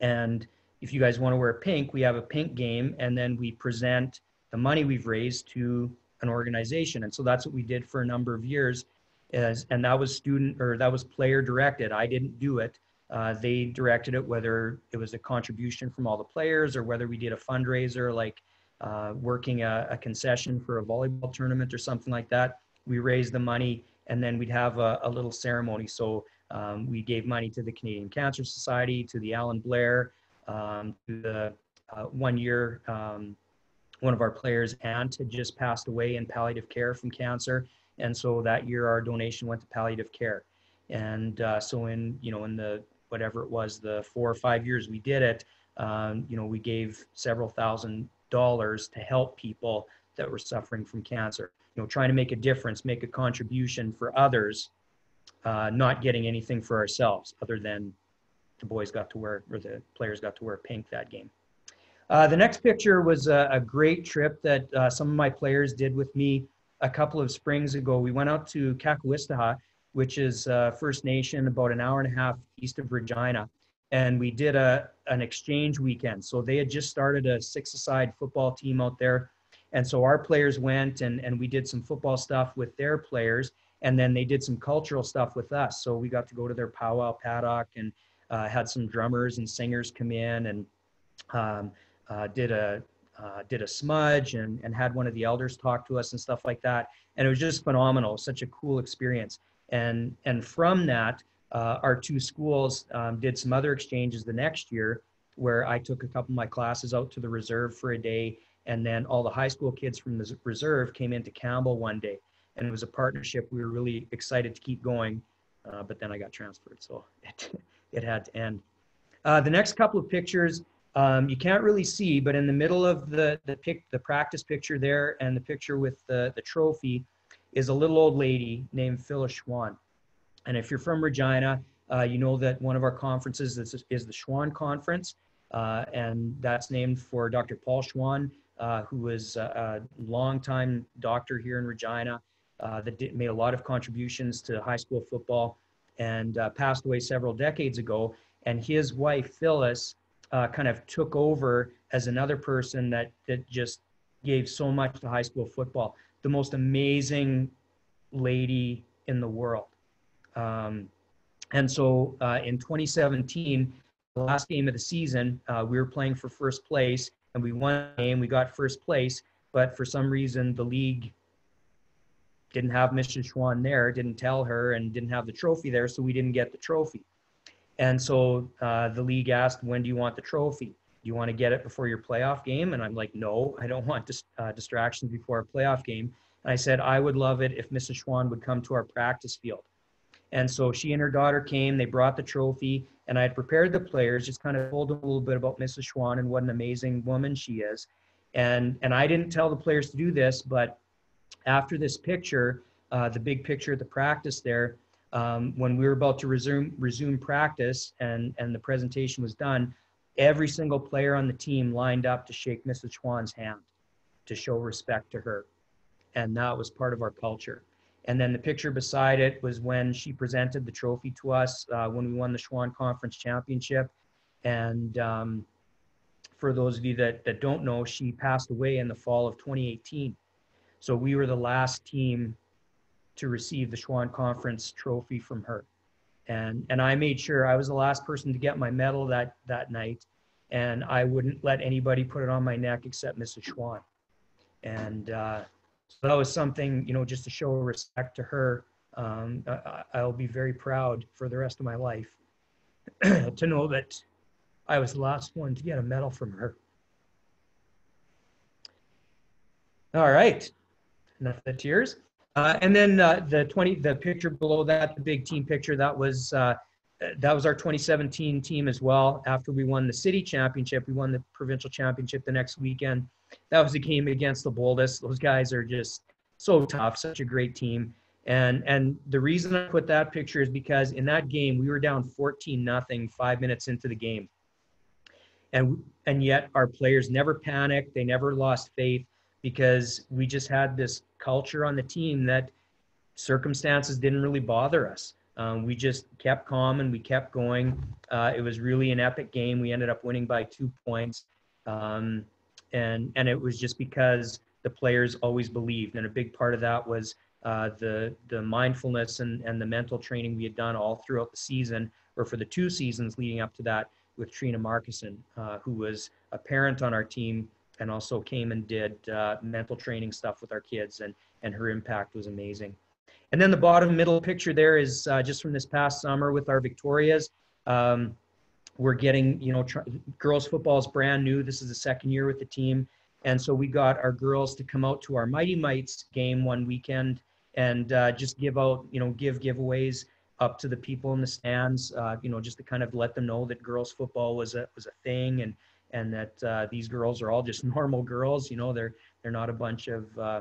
and if you guys want to wear pink, we have a pink game, and then we present the money we've raised to an organization. And so that's what we did for a number of years. As, and that was student or that was player directed. I didn't do it. Uh, they directed it, whether it was a contribution from all the players or whether we did a fundraiser like uh, working a, a, concession for a volleyball tournament or something like that. We raised the money and then we'd have a, a little ceremony. So um, we gave money to the Canadian Cancer Society, to the Allan Blair, um, to the uh, one year, um, one of our players' aunt had just passed away in palliative care from cancer. And so that year our donation went to palliative care. And uh, so in, you know, in the, whatever it was, the four or five years we did it, um, you know, we gave several thousand dollars to help people that were suffering from cancer. You know, trying to make a difference, make a contribution for others, uh, not getting anything for ourselves other than the boys got to wear, or the players got to wear pink that game. Uh, the next picture was a, a great trip that uh, some of my players did with me a couple of springs ago. We went out to Kahkewistahaw, which is uh, First Nation, about an hour and a half east of Regina. And we did a, an exchange weekend. So they had just started a six-a-side football team out there. And so our players went and, and we did some football stuff with their players. And then they did some cultural stuff with us. So we got to go to their powwow paddock and uh, had some drummers and singers come in and um, uh, did a uh, did a smudge and, and had one of the elders talk to us and stuff like that. And it was just phenomenal, such a cool experience. And, and from that, uh, our two schools um, did some other exchanges the next year where I took a couple of my classes out to the reserve for a day. And then all the high school kids from the reserve came into Campbell one day. And it was a partnership we were really excited to keep going. Uh, but then I got transferred, so it, it had to end. Uh, the next couple of pictures um, you can't really see, but in the middle of the the pic, the practice picture there, and the picture with the the trophy, is a little old lady named Phyllis Schwann. And if you're from Regina, uh, you know that one of our conferences is, is the Schwann Conference, uh, and that's named for Dr. Paul Schwann, uh, who was a, a longtime doctor here in Regina uh, that did, made a lot of contributions to high school football and uh, passed away several decades ago. And his wife, Phyllis, uh, kind of took over as another person that that just gave so much to high school football. The most amazing lady in the world. Um, and so uh, in 2017, the last game of the season, uh, we were playing for first place and we won the game. We got first place, but for some reason the league didn't have Mrs. Schwann there, didn't tell her, and didn't have the trophy there, so we didn't get the trophy. And so uh, the league asked, when do you want the trophy? Do you want to get it before your playoff game? And I'm like, no, I don't want dis- uh, distractions before a playoff game. And I said, I would love it if Mrs. Schwann would come to our practice field. And so she and her daughter came, they brought the trophy, and I had prepared the players, just kind of told them a little bit about Mrs. Schwann and what an amazing woman she is. And, and I didn't tell the players to do this, but after this picture, uh, the big picture at the practice there, um, when we were about to resume resume practice and and the presentation was done, every single player on the team lined up to shake Mrs. Schwann's hand to show respect to her, and that was part of our culture. And then the picture beside it was when she presented the trophy to us uh, when we won the Schwann Conference Championship. And um, for those of you that, that don't know, she passed away in the fall of 2018. So we were the last team to receive the Schwann Conference trophy from her. And, and I made sure I was the last person to get my medal that, that night. And I wouldn't let anybody put it on my neck except Mrs. Schwann. And uh, so that was something, you know, just to show respect to her. Um, I, I'll be very proud for the rest of my life to know that I was the last one to get a medal from her. All right, enough of the tears. Uh, and then uh, the 20, the picture below that, the big team picture, that was uh, that was our 2017 team as well. After we won the city championship, we won the provincial championship the next weekend. That was a game against the Boldest. Those guys are just so tough, such a great team. And and the reason I put that picture is because in that game we were down 14 nothing five minutes into the game, and and yet our players never panicked. They never lost faith because we just had this culture on the team that circumstances didn't really bother us. Um, we just kept calm and we kept going. Uh, it was really an epic game. We ended up winning by two points, um, and and it was just because the players always believed, and a big part of that was uh, the the mindfulness and and the mental training we had done all throughout the season, or for the two seasons leading up to that, with Trina Markison, uh, who was a parent on our team and also came and did uh, mental training stuff with our kids, and and her impact was amazing. And then the bottom middle picture there is uh, just from this past summer with our Victorias. Um, we're getting, you know, tr- girls football is brand new. This is the second year with the team. And so we got our girls to come out to our Mighty Mites game one weekend and uh, just give out, you know, give giveaways up to the people in the stands, uh, you know, just to kind of let them know that girls football was a was a thing and and that uh, these girls are all just normal girls. You know, they're they're not a bunch of uh,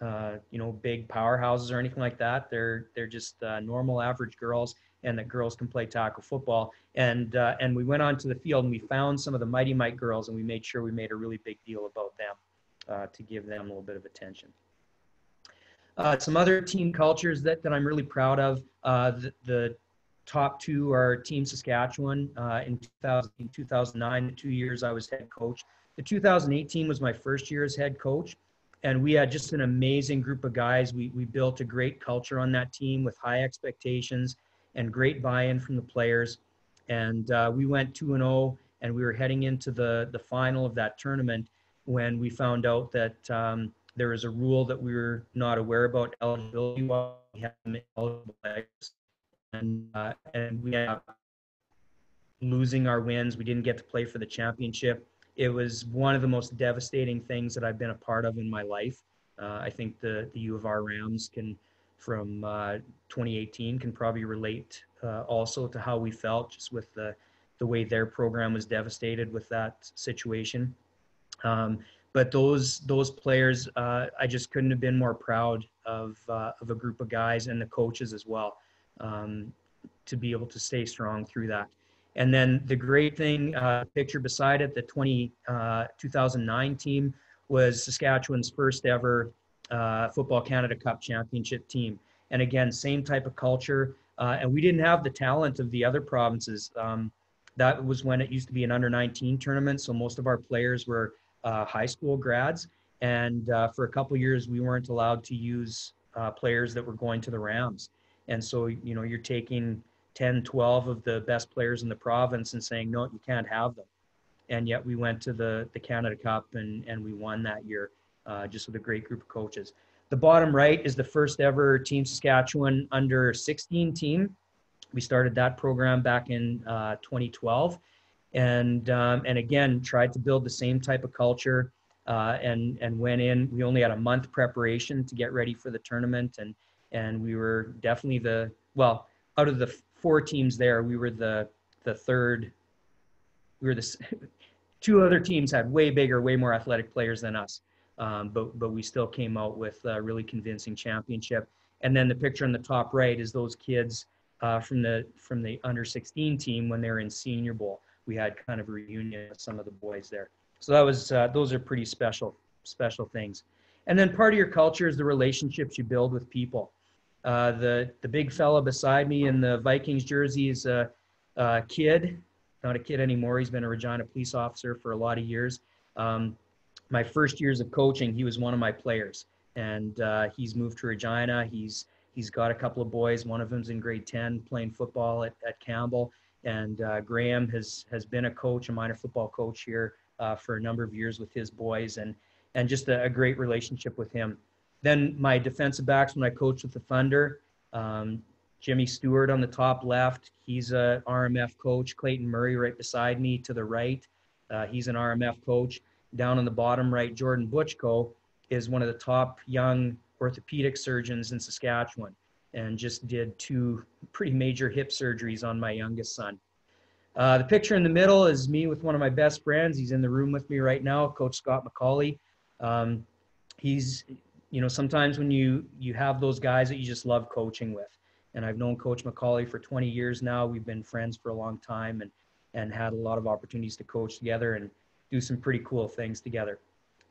uh, you know big powerhouses or anything like that. They're they're just uh, normal average girls, and that girls can play tackle football. And uh, and we went onto the field and we found some of the Mighty Mite girls, and we made sure we made a really big deal about them uh, to give them a little bit of attention. Some other team cultures that, that I'm really proud of. The, the, top two are Team Saskatchewan uh, in, 2000, in 2009, the two years I was head coach. The 2018 was my first year as head coach. And we had just an amazing group of guys. We, we built a great culture on that team with high expectations and great buy-in from the players. And uh, we went 2 and 0, and we were heading into the, the final of that tournament when we found out that um, there was a rule that we were not aware about eligibility we had eligible and uh, and we ended losing our wins. We didn't get to play for the championship. It was one of the most devastating things that I've been a part of in my life. Uh, I think the the U of R Rams can from uh, 2018 can probably relate uh, also to how we felt just with the the way their program was devastated with that situation. Um, but those those players, uh, I just couldn't have been more proud of uh, of a group of guys and the coaches as well um, to be able to stay strong through that. And then the great thing, uh, picture beside it, the 20, uh, 2009 team was Saskatchewan's first ever uh, Football Canada Cup championship team. And again, same type of culture. Uh, and we didn't have the talent of the other provinces. Um, that was when it used to be an under 19 tournament. So most of our players were uh, high school grads. And uh, for a couple years, we weren't allowed to use players that were going to the Rams. And so, you know, you're taking 10, 12 of the best players in the province and saying, no, you can't have them. And yet we went to the, the Canada Cup and, and we won that year uh, just with a great group of coaches. The bottom right is the first ever Team Saskatchewan under 16 team. We started that program back in uh, 2012. And, um, and again, tried to build the same type of culture uh, and, and went in. We only had a month preparation to get ready for the tournament. And, and we were definitely the well out of the four teams there, we were the the third. We were the two other teams had way bigger, way more athletic players than us, um, but but we still came out with a really convincing championship. And then the picture on the top right is those kids uh, from the from the under 16 team when they were in Senior Bowl. We had kind of a reunion with some of the boys there. So that was uh, those are pretty special special things. And then part of your culture is the relationships you build with people. Uh, the the big fella beside me in the Vikings jersey is a, a, kid, not a kid anymore. He's been a Regina police officer for a lot of years. Um, my first years of coaching, he was one of my players, and uh, he's moved to Regina. He's he's got a couple of boys. One of them's in grade 10 playing football at, at Campbell, and uh, Graham has has been a coach, a minor football coach here uh, for a number of years with his boys, and and just a, a great relationship with him. Then my defensive backs when I coached with the Thunder, um, Jimmy Stewart on the top left. He's a RMF coach. Clayton Murray right beside me to the right. Uh, he's an RMF coach. Down on the bottom right, Jordan Buchko is one of the top young orthopedic surgeons in Saskatchewan and just did two pretty major hip surgeries on my youngest son. Uh, the picture in the middle is me with one of my best friends. He's in the room with me right now, Coach Scott McCauley. Um, he's you know, sometimes when you you have those guys that you just love coaching with, and I've known Coach McCauley for 20 years now. We've been friends for a long time, and and had a lot of opportunities to coach together and do some pretty cool things together.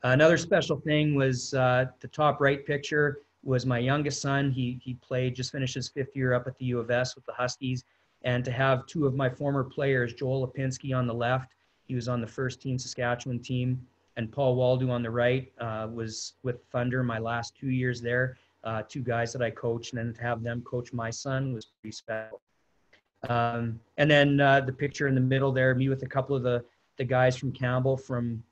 Another special thing was uh, the top right picture was my youngest son. He he played just finished his fifth year up at the U of S with the Huskies, and to have two of my former players, Joel Lipinski on the left, he was on the first team Saskatchewan team, and Paul Waldo on the right uh, was with Thunder my last two years there. Uh, two guys that I coached, and then to have them coach my son was pretty special. Um, and then uh, the picture in the middle there, me with a couple of the the guys from Campbell from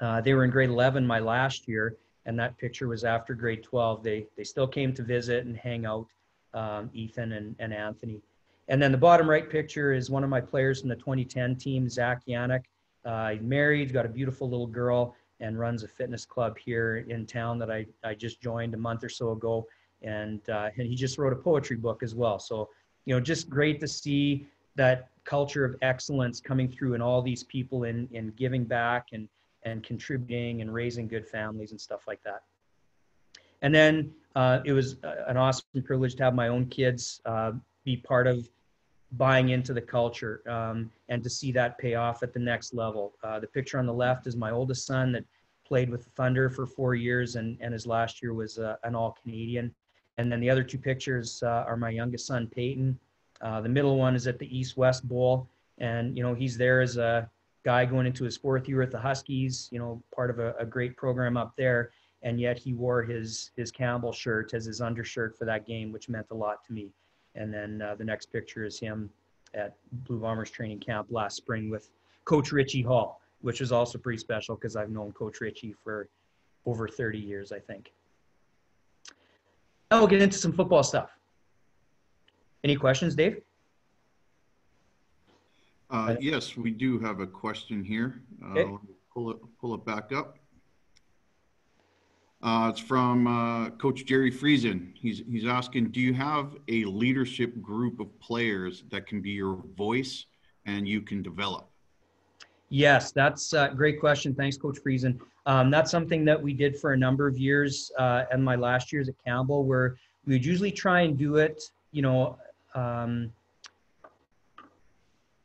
uh, they were in grade 11 my last year, and that picture was after grade 12. They they still came to visit and hang out, um, Ethan and, and Anthony. And then the bottom right picture is one of my players from the 2010 team, Zach Yannick. Uh, he's married, got a beautiful little girl, and runs a fitness club here in town that I, I just joined a month or so ago. And, uh, and he just wrote a poetry book as well. So, you know, just great to see that culture of excellence coming through in all these people in, in giving back and, and contributing and raising good families and stuff like that. And then uh, it was an awesome privilege to have my own kids uh, be part of buying into the culture um, and to see that pay off at the next level. Uh, the picture on the left is my oldest son that played with the Thunder for four years and, and his last year was uh, an All Canadian. And then the other two pictures uh, are my youngest son, Peyton. Uh, the middle one is at the East West Bowl. And, you know, he's there as a guy going into his fourth year at the Huskies, you know, part of a, a great program up there. And yet he wore his, his Campbell shirt as his undershirt for that game, which meant a lot to me. And then uh, the next picture is him at Blue Bombers training camp last spring with Coach Richie Hall, which was also pretty special because I've known Coach Richie for over 30 years, I think. Now we'll get into some football stuff. Any questions, Dave? Uh, yes, we do have a question here. Uh, okay. pull it pull it back up. Uh, it's from uh, Coach Jerry Friesen. He's he's asking, do you have a leadership group of players that can be your voice and you can develop? Yes, that's a great question. Thanks, Coach Friesen. Um, that's something that we did for a number of years uh, and my last years at Campbell, where we would usually try and do it. You know, um,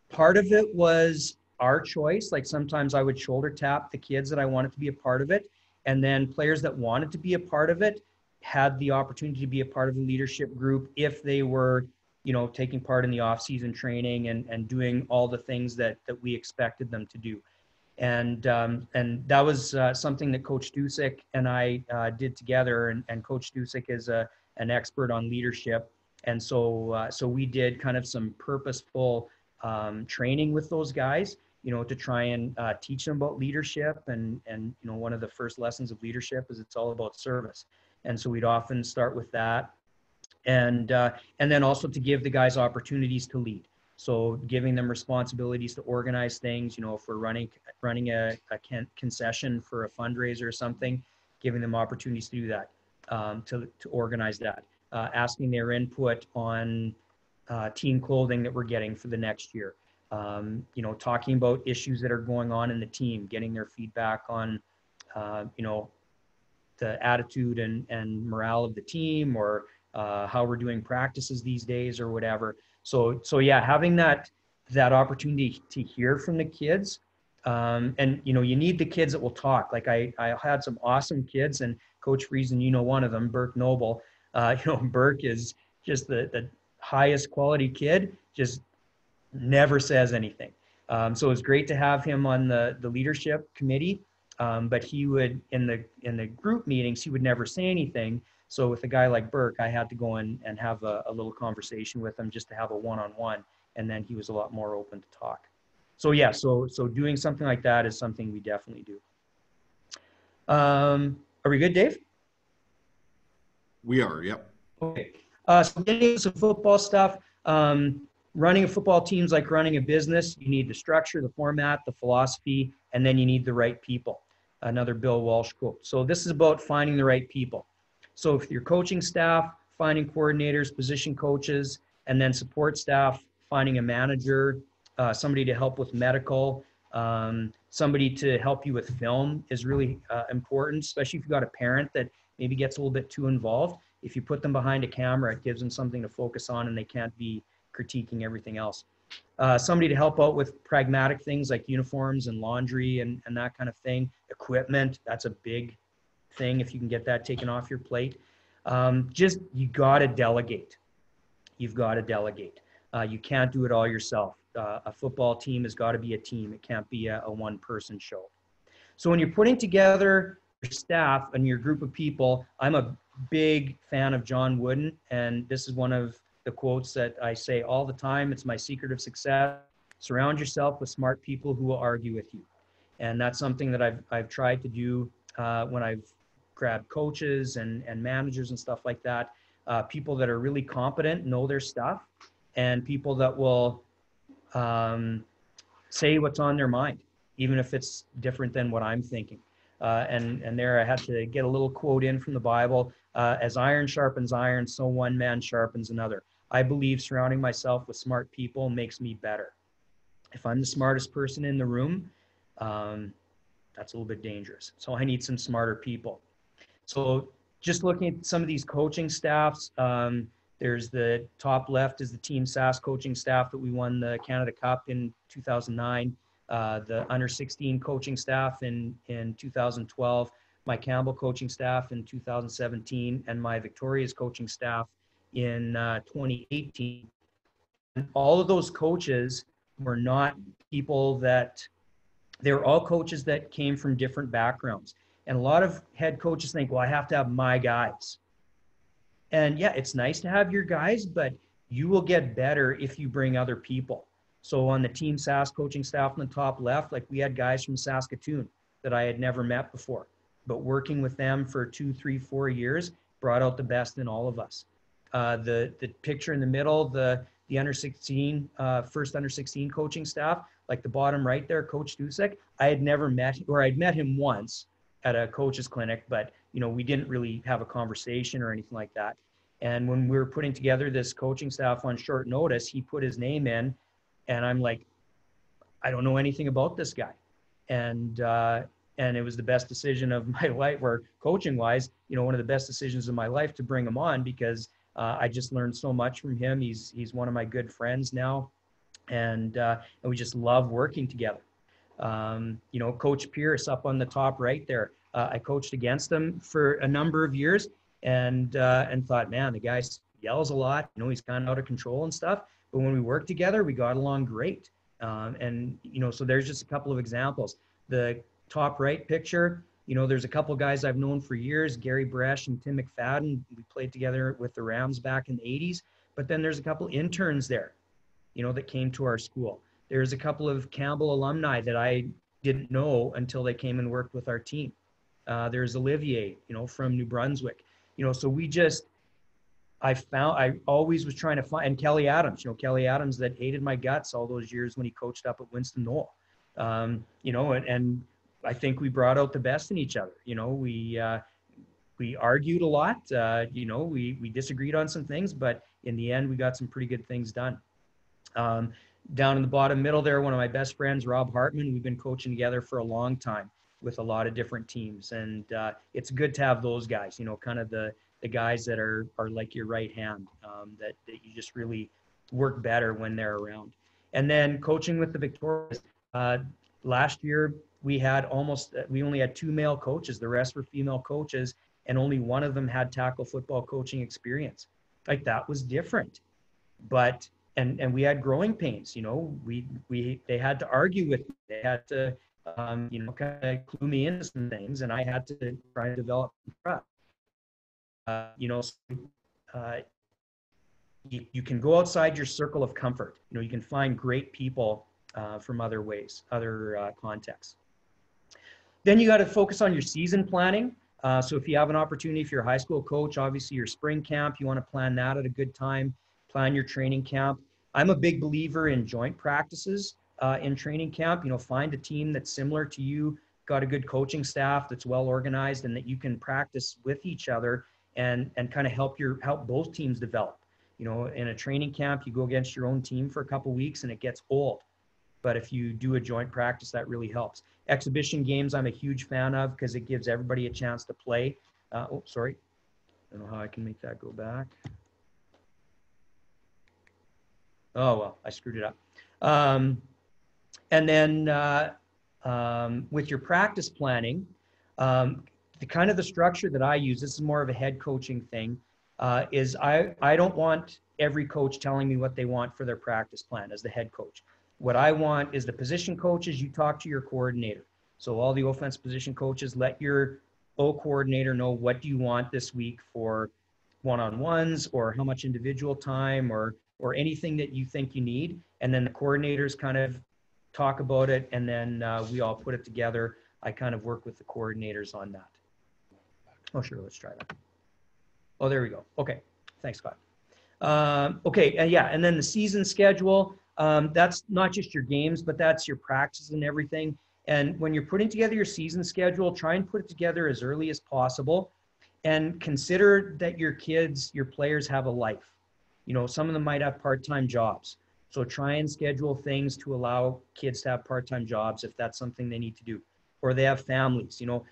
part of it was our choice. Like sometimes I would shoulder tap the kids that I wanted to be a part of it and then players that wanted to be a part of it had the opportunity to be a part of the leadership group if they were you know taking part in the off-season training and and doing all the things that that we expected them to do. And um, and that was uh, something that coach Dusick and i uh, did together. And, and coach Dusick is a an expert on leadership. And so uh, so we did kind of some purposeful um, training with those guys you know, to try and uh, teach them about leadership. And, and, you know, one of the first lessons of leadership is it's all about service. And so we'd often start with that. And, uh, and then also to give the guys opportunities to lead. So giving them responsibilities to organize things, you know, if we're running, running a, a concession for a fundraiser or something, giving them opportunities to do that, um, to, to organize that, uh, asking their input on uh, team clothing that we're getting for the next year um, you know, talking about issues that are going on in the team, getting their feedback on, uh, you know, the attitude and, and morale of the team or uh, how we're doing practices these days or whatever. So, so yeah, having that, that opportunity to hear from the kids um, and, you know, you need the kids that will talk. Like I, I had some awesome kids and coach Friesen, you know, one of them, Burke Noble, uh, you know, Burke is just the, the highest quality kid, just never says anything. Um, so it was great to have him on the, the leadership committee. Um, but he would in the in the group meetings he would never say anything. So with a guy like Burke, I had to go in and have a, a little conversation with him just to have a one-on-one, and then he was a lot more open to talk. So yeah, so so doing something like that is something we definitely do. Um, are we good, Dave? We are. Yep. Okay. Uh, so getting into some football stuff. Um, running a football team is like running a business. You need the structure, the format, the philosophy, and then you need the right people. Another Bill Walsh quote. So this is about finding the right people. So if your coaching staff, finding coordinators, position coaches, and then support staff, finding a manager, uh, somebody to help with medical, um, somebody to help you with film is really uh, important, especially if you've got a parent that maybe gets a little bit too involved. If you put them behind a camera, it gives them something to focus on and they can't be critiquing everything else. Uh, somebody to help out with pragmatic things like uniforms and laundry and, and that kind of thing. Equipment, that's a big thing if you can get that taken off your plate. Um, just you got to delegate. You've got to delegate. Uh, you can't do it all yourself. Uh, a football team has got to be a team. It can't be a, a one person show. So when you're putting together your staff and your group of people, I'm a big fan of John Wooden, and this is one of the quotes that I say all the time. It's my secret of success. Surround yourself with smart people who will argue with you. And that's something that I've, I've tried to do uh, when I've grabbed coaches and, and managers and stuff like that. Uh, people that are really competent, know their stuff, and people that will um, say what's on their mind, even if it's different than what I'm thinking. Uh, and, and there I had to get a little quote in from the Bible uh, as iron sharpens iron, so one man sharpens another. I believe surrounding myself with smart people makes me better. If I'm the smartest person in the room, um, that's a little bit dangerous. So I need some smarter people. So just looking at some of these coaching staffs, um, there's the top left is the Team Sask coaching staff that we won the Canada Cup in 2009. Uh, the under 16 coaching staff in in 2012, my Campbell coaching staff in 2017, and my Victoria's coaching staff in uh, 2018. And all of those coaches were not people that they were all coaches that came from different backgrounds. And a lot of head coaches think, well, I have to have my guys. And yeah, it's nice to have your guys, but you will get better if you bring other people. So on the team Sask coaching staff on the top left, like we had guys from Saskatoon that I had never met before, but working with them for two, three, four years brought out the best in all of us. Uh, the the picture in the middle, the the under 16, uh, first under 16 coaching staff, like the bottom right there, Coach Dusek, I had never met, or I'd met him once at a coach's clinic, but you know, we didn't really have a conversation or anything like that. And when we were putting together this coaching staff on short notice, he put his name in, and I'm like, I don't know anything about this guy, and uh, and it was the best decision of my life, or coaching wise, you know, one of the best decisions of my life to bring him on because uh, I just learned so much from him. He's he's one of my good friends now, and uh, and we just love working together. Um, you know, Coach Pierce up on the top right there. Uh, I coached against him for a number of years, and uh, and thought, man, the guy yells a lot. You know, he's kind of out of control and stuff. But when we worked together, we got along great. Um, and you know, so there's just a couple of examples. The top right picture, you know, there's a couple guys I've known for years, Gary Bresh and Tim McFadden. We played together with the Rams back in the 80s. But then there's a couple interns there, you know, that came to our school. There's a couple of Campbell alumni that I didn't know until they came and worked with our team. Uh, there's Olivier, you know, from New Brunswick. You know, so we just, I found, I always was trying to find, and Kelly Adams, you know, Kelly Adams that hated my guts all those years when he coached up at Winston Knoll. Um, you know, and, and I think we brought out the best in each other. You know, we uh, we argued a lot. Uh, you know, we we disagreed on some things, but in the end, we got some pretty good things done. Um, down in the bottom middle there, one of my best friends, Rob Hartman. We've been coaching together for a long time with a lot of different teams, and uh, it's good to have those guys. You know, kind of the the guys that are are like your right hand um, that that you just really work better when they're around. And then coaching with the Victorias. Uh, last year, we had almost we only had two male coaches. The rest were female coaches and only one of them had tackle football coaching experience. Like that was different. But and and we had growing pains you know we we they had to argue with me. They had to um, you know kind of clue me into some things and i had to try to develop trust. Uh, you know uh, you, you can go outside your circle of comfort. You know you can find great people uh, from other ways other uh, contexts then you got to focus on your season planning. Uh, so if you have an opportunity, if you're a high school coach, obviously your spring camp, you want to plan that at a good time. Plan your training camp. I'm a big believer in joint practices uh, in training camp. You know, find a team that's similar to you, got a good coaching staff that's well organized, and that you can practice with each other and and kind of help your help both teams develop. You know, in a training camp, you go against your own team for a couple weeks and it gets old. But if you do a joint practice, that really helps. Exhibition games, I'm a huge fan of because it gives everybody a chance to play. Uh, oh, sorry. I don't know how I can make that go back. Oh, well, I screwed it up. Um, and then uh, um, with your practice planning, um, the kind of the structure that I use, this is more of a head coaching thing, uh, is I, I don't want every coach telling me what they want for their practice plan as the head coach. What I want is the position coaches, you talk to your coordinator. So all the offense position coaches, let your O coordinator know what do you want this week for one-on-ones or how much individual time or or anything that you think you need. And then the coordinators kind of talk about it and then uh, we all put it together. I kind of work with the coordinators on that. Oh, sure. Let's try that. Oh, there we go. Okay. Thanks, Scott. Um, okay. And yeah. And then the season schedule. Um, that's not just your games, but that's your practices and everything. And when you're putting together your season schedule, try and put it together as early as possible and consider that your kids, your players have a life. You know, some of them might have part-time jobs. So try and schedule things to allow kids to have part-time jobs if that's something they need to do. Or they have families, you know,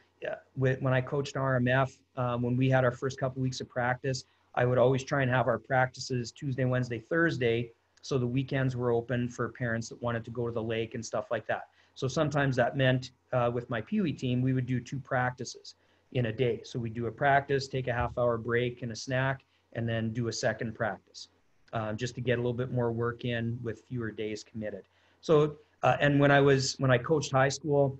when I coached RMF, um, when we had our first couple weeks of practice, I would always try and have our practices Tuesday, Wednesday, Thursday, so the weekends were open for parents that wanted to go to the lake and stuff like that. So sometimes that meant uh, with my Pee Wee team, we would do two practices in a day. So we do a practice, take a half hour break and a snack, and then do a second practice um, just to get a little bit more work in with fewer days committed. So, uh, and when I was, when I coached high school,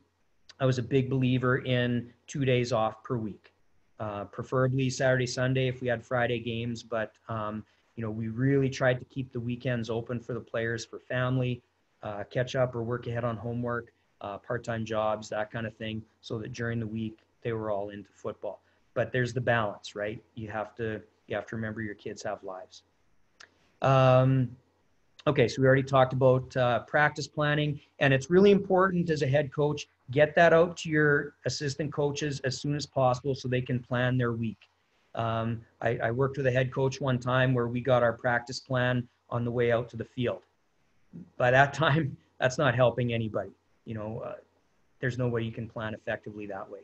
I was a big believer in two days off per week, uh, preferably Saturday, Sunday if we had Friday games. But, um, you know, we really tried to keep the weekends open for the players for family, uh, catch up or work ahead on homework, uh, part time jobs, that kind of thing, so that during the week they were all into football. But there's the balance, right? You have to you have to remember your kids have lives. Um, okay, so we already talked about uh, practice planning, and it's really important as a head coach get that out to your assistant coaches as soon as possible so they can plan their week. Um, I, I, worked with a head coach one time where we got our practice plan on the way out to the field. By that time, that's not helping anybody. You know, uh, there's no way you can plan effectively that way.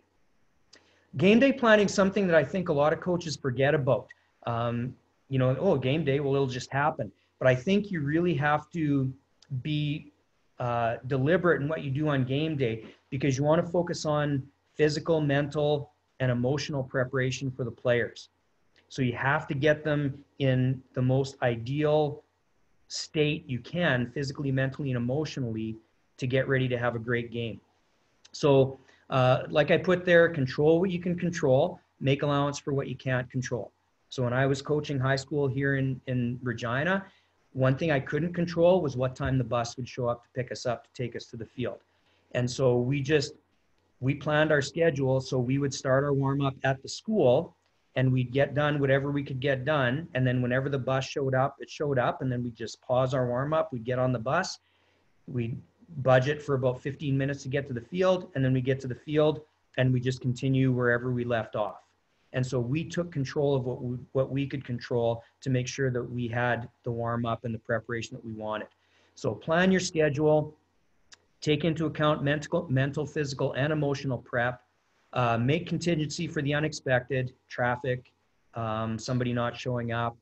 Game day planning something that I think a lot of coaches forget about. Um, you know, oh, game day, well, it'll just happen. But I think you really have to be uh, deliberate in what you do on game day because you want to focus on physical, mental, and emotional preparation for the players. So you have to get them in the most ideal state you can, physically, mentally, and emotionally, to get ready to have a great game. So uh, like I put there, control what you can control, make allowance for what you can't control. So when I was coaching high school here in, in Regina, one thing I couldn't control was what time the bus would show up to pick us up to take us to the field. And so we just, we planned our schedule. So we would start our warm up at the school and we'd get done whatever we could get done. And then whenever the bus showed up, it showed up. And then we just pause our warm up. We'd get on the bus. We'd budget for about 15 minutes to get to the field, and then we get to the field and we just continue wherever we left off. And so we took control of what we, what we could control to make sure that we had the warm up and the preparation that we wanted. So plan your schedule, take into account mental, mental, physical, and emotional prep. Uh, make contingency for the unexpected, traffic, um, somebody not showing up,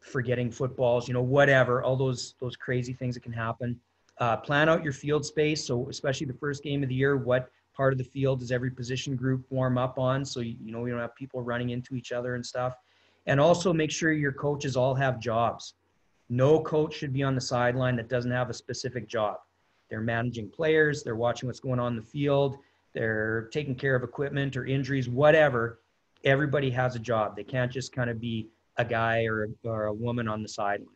forgetting footballs, you know, whatever, all those those crazy things that can happen. Uh, plan out your field space. So especially the first game of the year, what part of the field does every position group warm up on? So, you, you know, we don't have people running into each other and stuff. And also make sure your coaches all have jobs. No coach should be on the sideline that doesn't have a specific job. They're managing players, they're watching what's going on in the field, they're taking care of equipment or injuries, whatever. Everybody has a job. They can't just kind of be a guy or, or a woman on the sideline.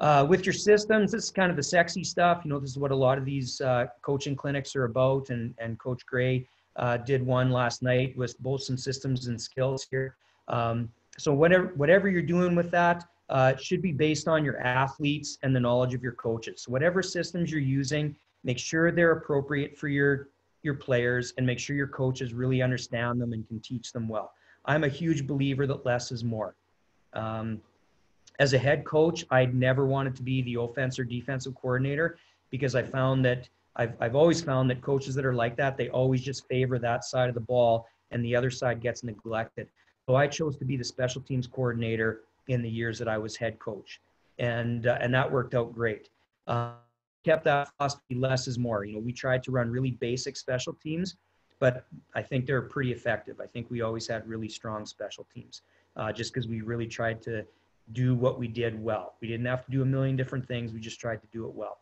Uh, with your systems, this is kind of the sexy stuff. You know, this is what a lot of these uh, coaching clinics are about. And, and Coach Gray uh, did one last night with both some systems and skills here. Um, so whatever, whatever you're doing with that, uh, it should be based on your athletes and the knowledge of your coaches. So whatever systems you're using, make sure they're appropriate for your, your players and make sure your coaches really understand them and can teach them well. I'm a huge believer that less is more. Um, as a head coach, I'd never wanted to be the offense or defensive coordinator because I found that I've, I've always found that coaches that are like that, they always just favor that side of the ball and the other side gets neglected. So I chose to be the special teams coordinator in the years that I was head coach. And, uh, and that worked out great. Uh, kept that philosophy less is more. You know, we tried to run really basic special teams, but I think they're pretty effective. I think we always had really strong special teams, uh, just because we really tried to do what we did well. We didn't have to do a million different things. We just tried to do it well.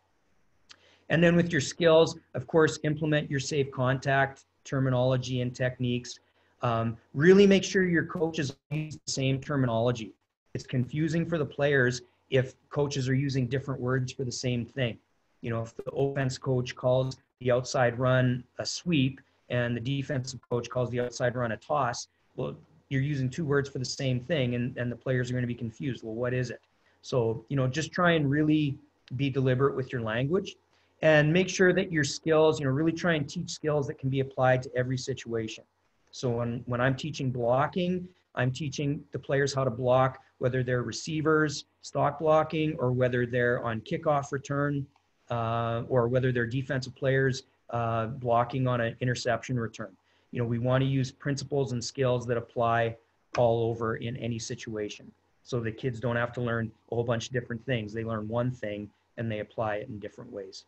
And then with your skills, of course, implement your safe contact terminology and techniques. Um, really make sure your coaches use the same terminology. It's confusing for the players if coaches are using different words for the same thing. You know, if the offense coach calls the outside run a sweep and the defensive coach calls the outside run a toss, well, you're using two words for the same thing and, and the players are going to be confused. Well, what is it? So, you know, just try and really be deliberate with your language and make sure that your skills, you know, really try and teach skills that can be applied to every situation. So when, when I'm teaching blocking, I'm teaching the players how to block, whether they're receivers, stock blocking, or whether they're on kickoff return, uh, or whether they're defensive players uh, blocking on an interception return. You know, we want to use principles and skills that apply all over in any situation. So the kids don't have to learn a whole bunch of different things. They learn one thing and they apply it in different ways.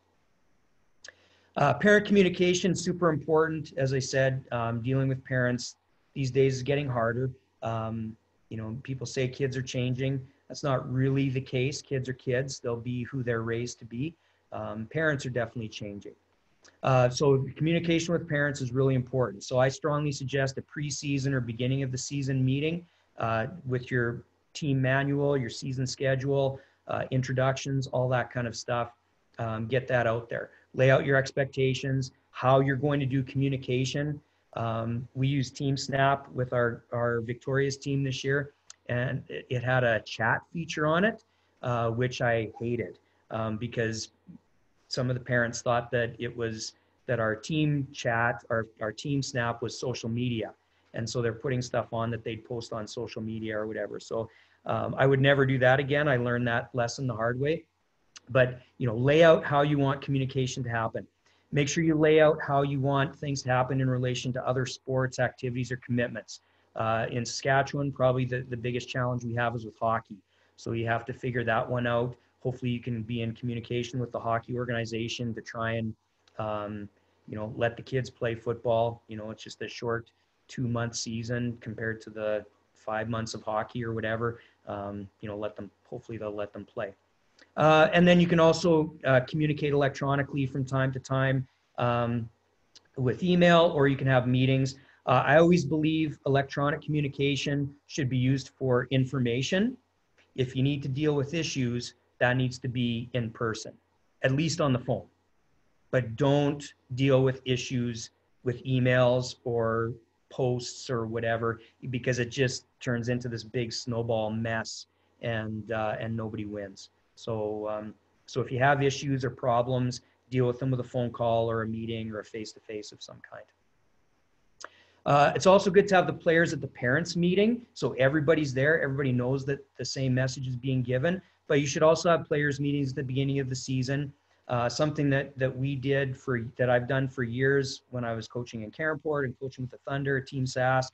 Uh, parent communication, super important. As I said, um, dealing with parents these days is getting harder. Um, you know, people say kids are changing. That's not really the case. Kids are kids. They'll be who they're raised to be. Um, parents are definitely changing. Uh, so communication with parents is really important. So I strongly suggest a preseason or beginning of the season meeting uh, with your team manual, your season schedule, uh, introductions, all that kind of stuff. Um, get that out there. Lay out your expectations, how you're going to do communication. Um, we use TeamSnap with our, our Victoria's team this year, and it, it had a chat feature on it, uh, which I hated um, because some of the parents thought that it was that our team chat, our, our TeamSnap was social media. And so they're putting stuff on that they'd post on social media or whatever. So um, I would never do that again. I learned that lesson the hard way. But you know, lay out how you want communication to happen. Make sure you lay out how you want things to happen in relation to other sports activities or commitments. Uh, in Saskatchewan, probably the, the biggest challenge we have is with hockey. So you have to figure that one out. Hopefully, you can be in communication with the hockey organization to try and, um, you know, let the kids play football. You know, it's just a short two month season compared to the five months of hockey or whatever. Um, you know, let them, hopefully, they'll let them play. Uh, and then you can also uh, communicate electronically from time to time um, with email, or you can have meetings. Uh, I always believe electronic communication should be used for information. If you need to deal with issues, that needs to be in person, at least on the phone. But don't deal with issues with emails or posts or whatever, because it just turns into this big snowball mess and, uh, and nobody wins. So, um, so if you have issues or problems, deal with them with a phone call or a meeting or a face-to-face of some kind. Uh, it's also good to have the players at the parents meeting. So everybody's there. Everybody knows that the same message is being given, but you should also have players meetings at the beginning of the season. Uh, something that, that we did for, that I've done for years when I was coaching in Caronport and coaching with the Thunder, Team Sask,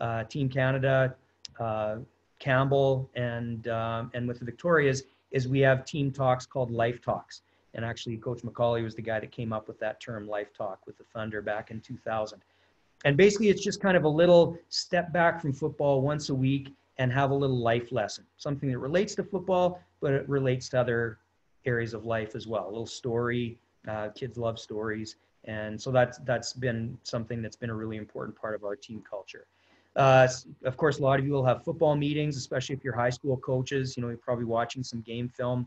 uh, Team Canada, uh, Campbell, and, um, and with the Victorias is we have team talks called life talks. And actually, Coach McCauley was the guy that came up with that term, life talk, with the Thunder back in 2000. And basically, it's just kind of a little step back from football once a week and have a little life lesson, something that relates to football, but it relates to other areas of life as well. A little story. Uh, kids love stories, and so that's that's been something that's been a really important part of our team culture. Uh, of course, a lot of you will have football meetings, especially if you're high school coaches. You know, you're probably watching some game film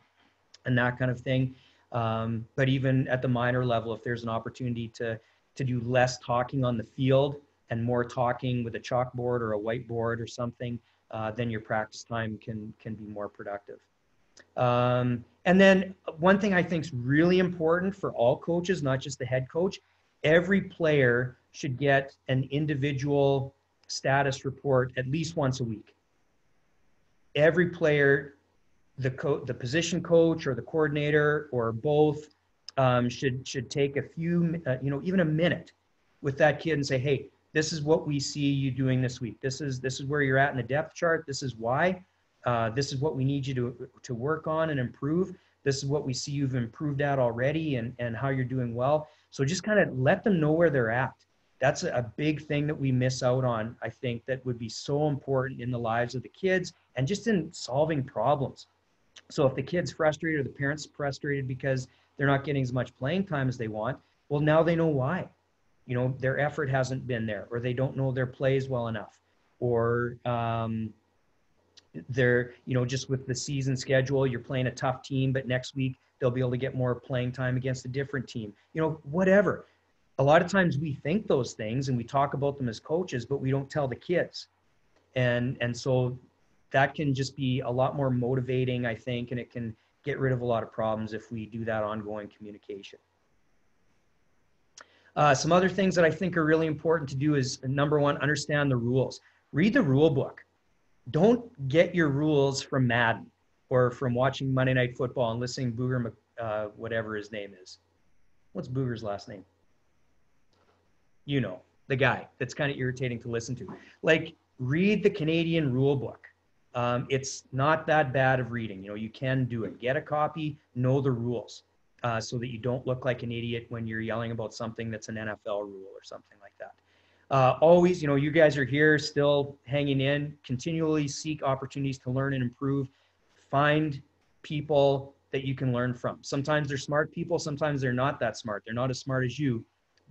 and that kind of thing. Um, but even at the minor level, if there's an opportunity to to do less talking on the field and more talking with a chalkboard or a whiteboard or something, uh, then your practice time can can be more productive. Um, and then one thing I think is really important for all coaches, not just the head coach, every player should get an individual status report at least once a week. Every player, the co- the position coach or the coordinator or both um, should should take a few, uh, you know, even a minute with that kid and say, hey, this is what we see you doing this week. This is this is where you're at in the depth chart. This is why. Uh, this is what we need you to to work on and improve. This is what we see you've improved at already and and how you're doing well. So just kind of let them know where they're at that's a big thing that we miss out on. I think that would be so important in the lives of the kids and just in solving problems. So if the kid's frustrated or the parents frustrated because they're not getting as much playing time as they want, well, now they know why. You know, their effort hasn't been there, or they don't know their plays well enough, or um, they're, you know, just with the season schedule, you're playing a tough team, but next week they'll be able to get more playing time against a different team. You know, whatever. A lot of times we think those things and we talk about them as coaches, but we don't tell the kids. And and so that can just be a lot more motivating, I think, and it can get rid of a lot of problems if we do that ongoing communication. Uh, some other things that I think are really important to do is number one, understand the rules. Read the rule book. Don't get your rules from Madden or from watching Monday Night Football and listening Booger, uh, whatever his name is. What's Booger's last name? You know, the guy that's kind of irritating to listen to. Like, read the Canadian rule book. Um, it's not that bad of reading. You know, you can do it. Get a copy, know the rules, uh, so that you don't look like an idiot when you're yelling about something that's an NFL rule or something like that. Uh, always, you know, you guys are here still hanging in, continually seek opportunities to learn and improve. Find people that you can learn from. Sometimes they're smart people, sometimes they're not that smart. They're not as smart as you,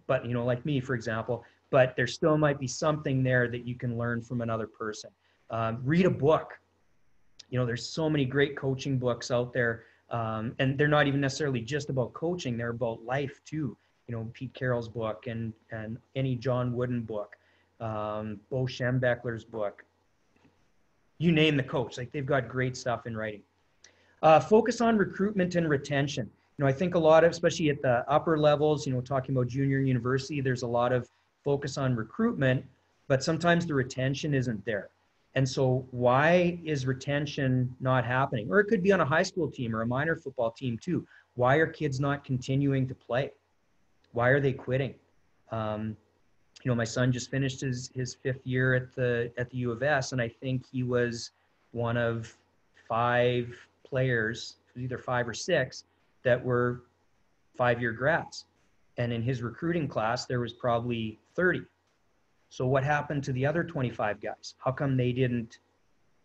but, you know, like me, for example, but there still might be something there that you can learn from another person. Um, read a book. You know, there's so many great coaching books out there, um, and they're not even necessarily just about coaching. They're about life too. You know, Pete Carroll's book and and any John Wooden book, um, Bo Schembechler's book. You name the coach, like they've got great stuff in writing. Uh, focus on recruitment and retention. Know, I think a lot of, especially at the upper levels, you know, talking about junior university, there's a lot of focus on recruitment, but sometimes the retention isn't there. And so, why is retention not happening? Or it could be on a high school team or a minor football team too. Why are kids not continuing to play? Why are they quitting? Um, you know, my son just finished his his fifth year at the at the U of S, and I think he was one of five players, either five or six, that were five year grads. And in his recruiting class, there was probably 30 so what happened to the other 25 guys? How come they didn't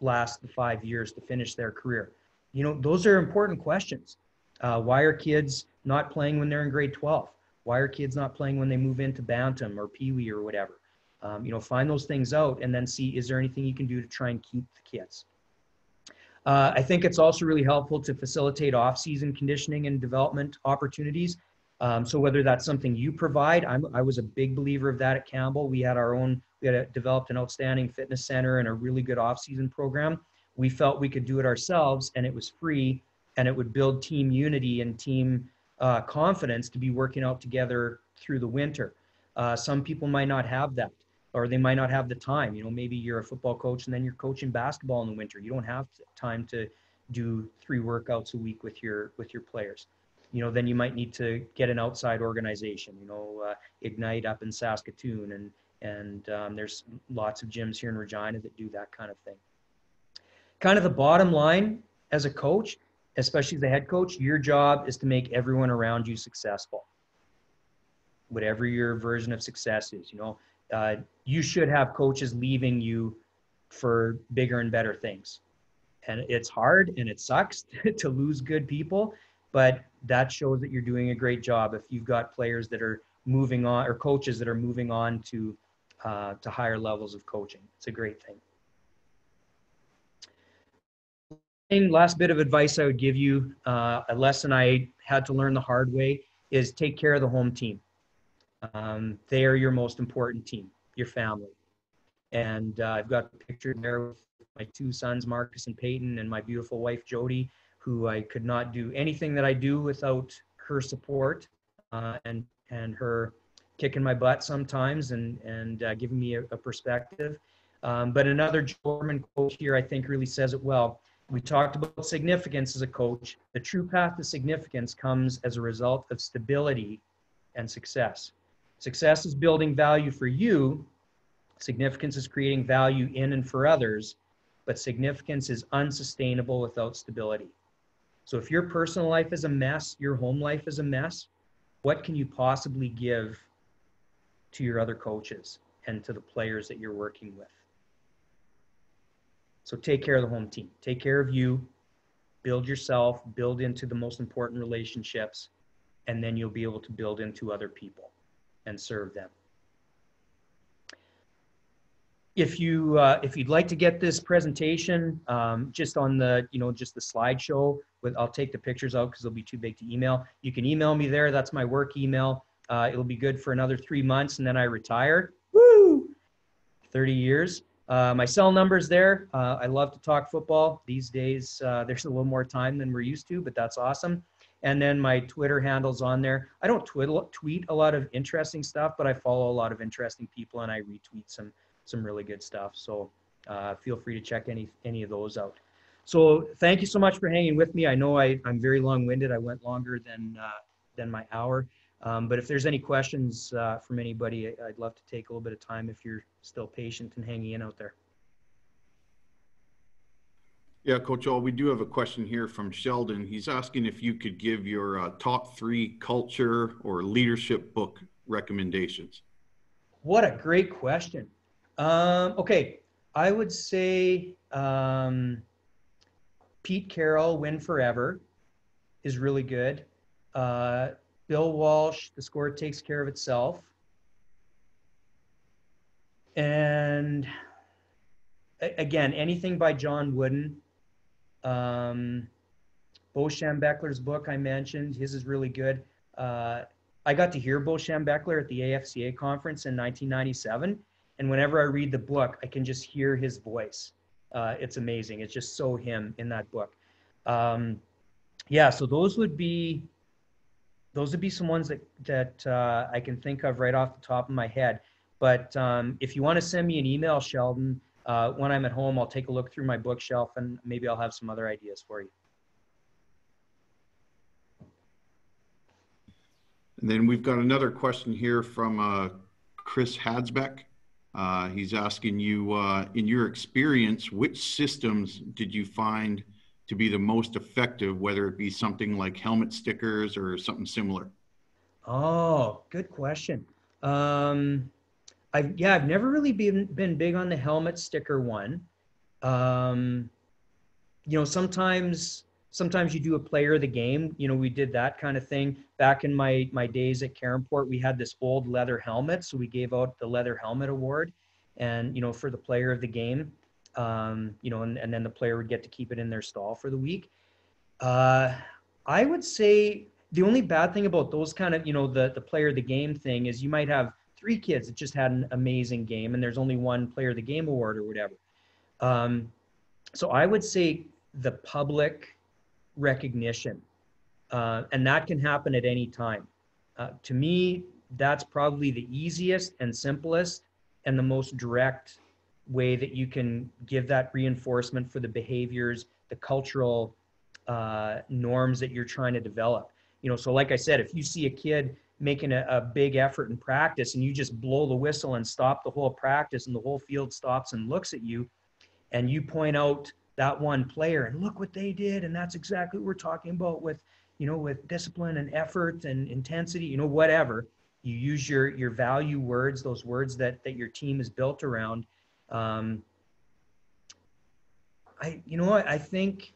last the five years to finish their career? You know, those are important questions. Uh, why are kids not playing when they're in grade 12? Why are kids not playing when they move into Bantam or Pee Wee or whatever? Um, you know, find those things out and then see is there anything you can do to try and keep the kids. Uh, I think it's also really helpful to facilitate off-season conditioning and development opportunities. Um, so whether that's something you provide, I'm, I was a big believer of that at Campbell. We had our own, we had a, developed an outstanding fitness center and a really good off-season program. We felt we could do it ourselves, and it was free, and it would build team unity and team uh, confidence to be working out together through the winter. Uh, some people might not have that, or they might not have the time. You know, maybe you're a football coach and then you're coaching basketball in the winter. You don't have time to do three workouts a week with your with your players you know, then you might need to get an outside organization, you know, uh, Ignite up in Saskatoon, and and um, there's lots of gyms here in Regina that do that kind of thing. Kind of the bottom line as a coach, especially the head coach, your job is to make everyone around you successful. Whatever your version of success is, you know, uh, you should have coaches leaving you for bigger and better things. And it's hard and it sucks to lose good people but that shows that you're doing a great job if you've got players that are moving on or coaches that are moving on to uh, to higher levels of coaching. It's a great thing. Last bit of advice I would give you, uh, a lesson I had to learn the hard way, is take care of the home team. Um, they are your most important team, your family. And uh, I've got a picture there with my two sons, Marcus and Peyton, and my beautiful wife, Jody who I could not do anything that I do without her support uh, and and her kicking my butt sometimes and and uh, giving me a, a perspective. Um, but another German quote here I think really says it well. We talked about significance as a coach. The true path to significance comes as a result of stability and success. Success is building value for you. Significance is creating value in and for others, but significance is unsustainable without stability. So if your personal life is a mess, your home life is a mess, what can you possibly give to your other coaches and to the players that you're working with. So take care of the home team. Take care of you. Build yourself, build into the most important relationships, and then you'll be able to build into other people and serve them. If you uh, if you'd like to get this presentation um, just on the you know just the slideshow with I'll take the pictures out because they'll be too big to email. You can email me there. That's my work email. Uh, it'll be good for another three months and then I retire. Woo! 30 years. Uh, my cell number's there. Uh, I love to talk football. These days, uh, there's a little more time than we're used to, but that's awesome. And then my Twitter handle's on there. I don't twiddle, tweet a lot of interesting stuff, but I follow a lot of interesting people and I retweet some some really good stuff. So uh, feel free to check any any of those out. So thank you so much for hanging with me. I know I, I'm very long-winded. I went longer than uh, than my hour. Um, but if there's any questions uh, from anybody, I'd love to take a little bit of time if you're still patient and hanging in out there. Yeah, Coach Hall, we do have a question here from Sheldon. He's asking if you could give your uh, top three culture or leadership book recommendations. What a great question. Um, okay, I would say um, Pete Carroll, Win Forever, is really good. Uh, Bill Walsh, The Score Takes Care of Itself. And again, anything by John Wooden. Um, Schembechler's book I mentioned, his is really good. Uh, I got to hear Bo Beckler at the AFCA conference in 1997. And whenever I read the book, I can just hear his voice. Uh, it's amazing. It's just so him in that book. Um, yeah, so those would be those would be some ones that that uh, I can think of right off the top of my head. But um, if you want to send me an email, Sheldon, uh, when I'm at home, I'll take a look through my bookshelf and maybe I'll have some other ideas for you. And then we've got another question here from uh, Chris Hadsbeck. Uh, he's asking you, uh, in your experience, which systems did you find to be the most effective, whether it be something like helmet stickers or something similar? Oh, good question. Um, I've yeah, I've never really been been big on the helmet sticker one. Um, you know, sometimes sometimes you do a player of the game. You know, we did that kind of thing back in my my days at Caronport. We had this old leather helmet, so we gave out the leather helmet award, and you know, for the player of the game um, you know, and, and then the player would get to keep it in their stall for the week. Uh, I would say the only bad thing about those kind of, you know, the the player of the game thing is you might have three kids that just had an amazing game, and there's only one player of the game award or whatever. Um, so I would say the public recognition, uh, and that can happen at any time. Uh, to me, that's probably the easiest and simplest and the most direct way that you can give that reinforcement for the behaviors, the cultural uh, norms that you're trying to develop. You know, so like I said, if you see a kid making a, a, big effort in practice and you just blow the whistle and stop the whole practice and the whole field stops and looks at you and you point out that one player and look what they did and that's exactly what we're talking about with you know with discipline and effort and intensity you know whatever. You use your your value words those words that that your team is built around. Um, I, you know, I, I think,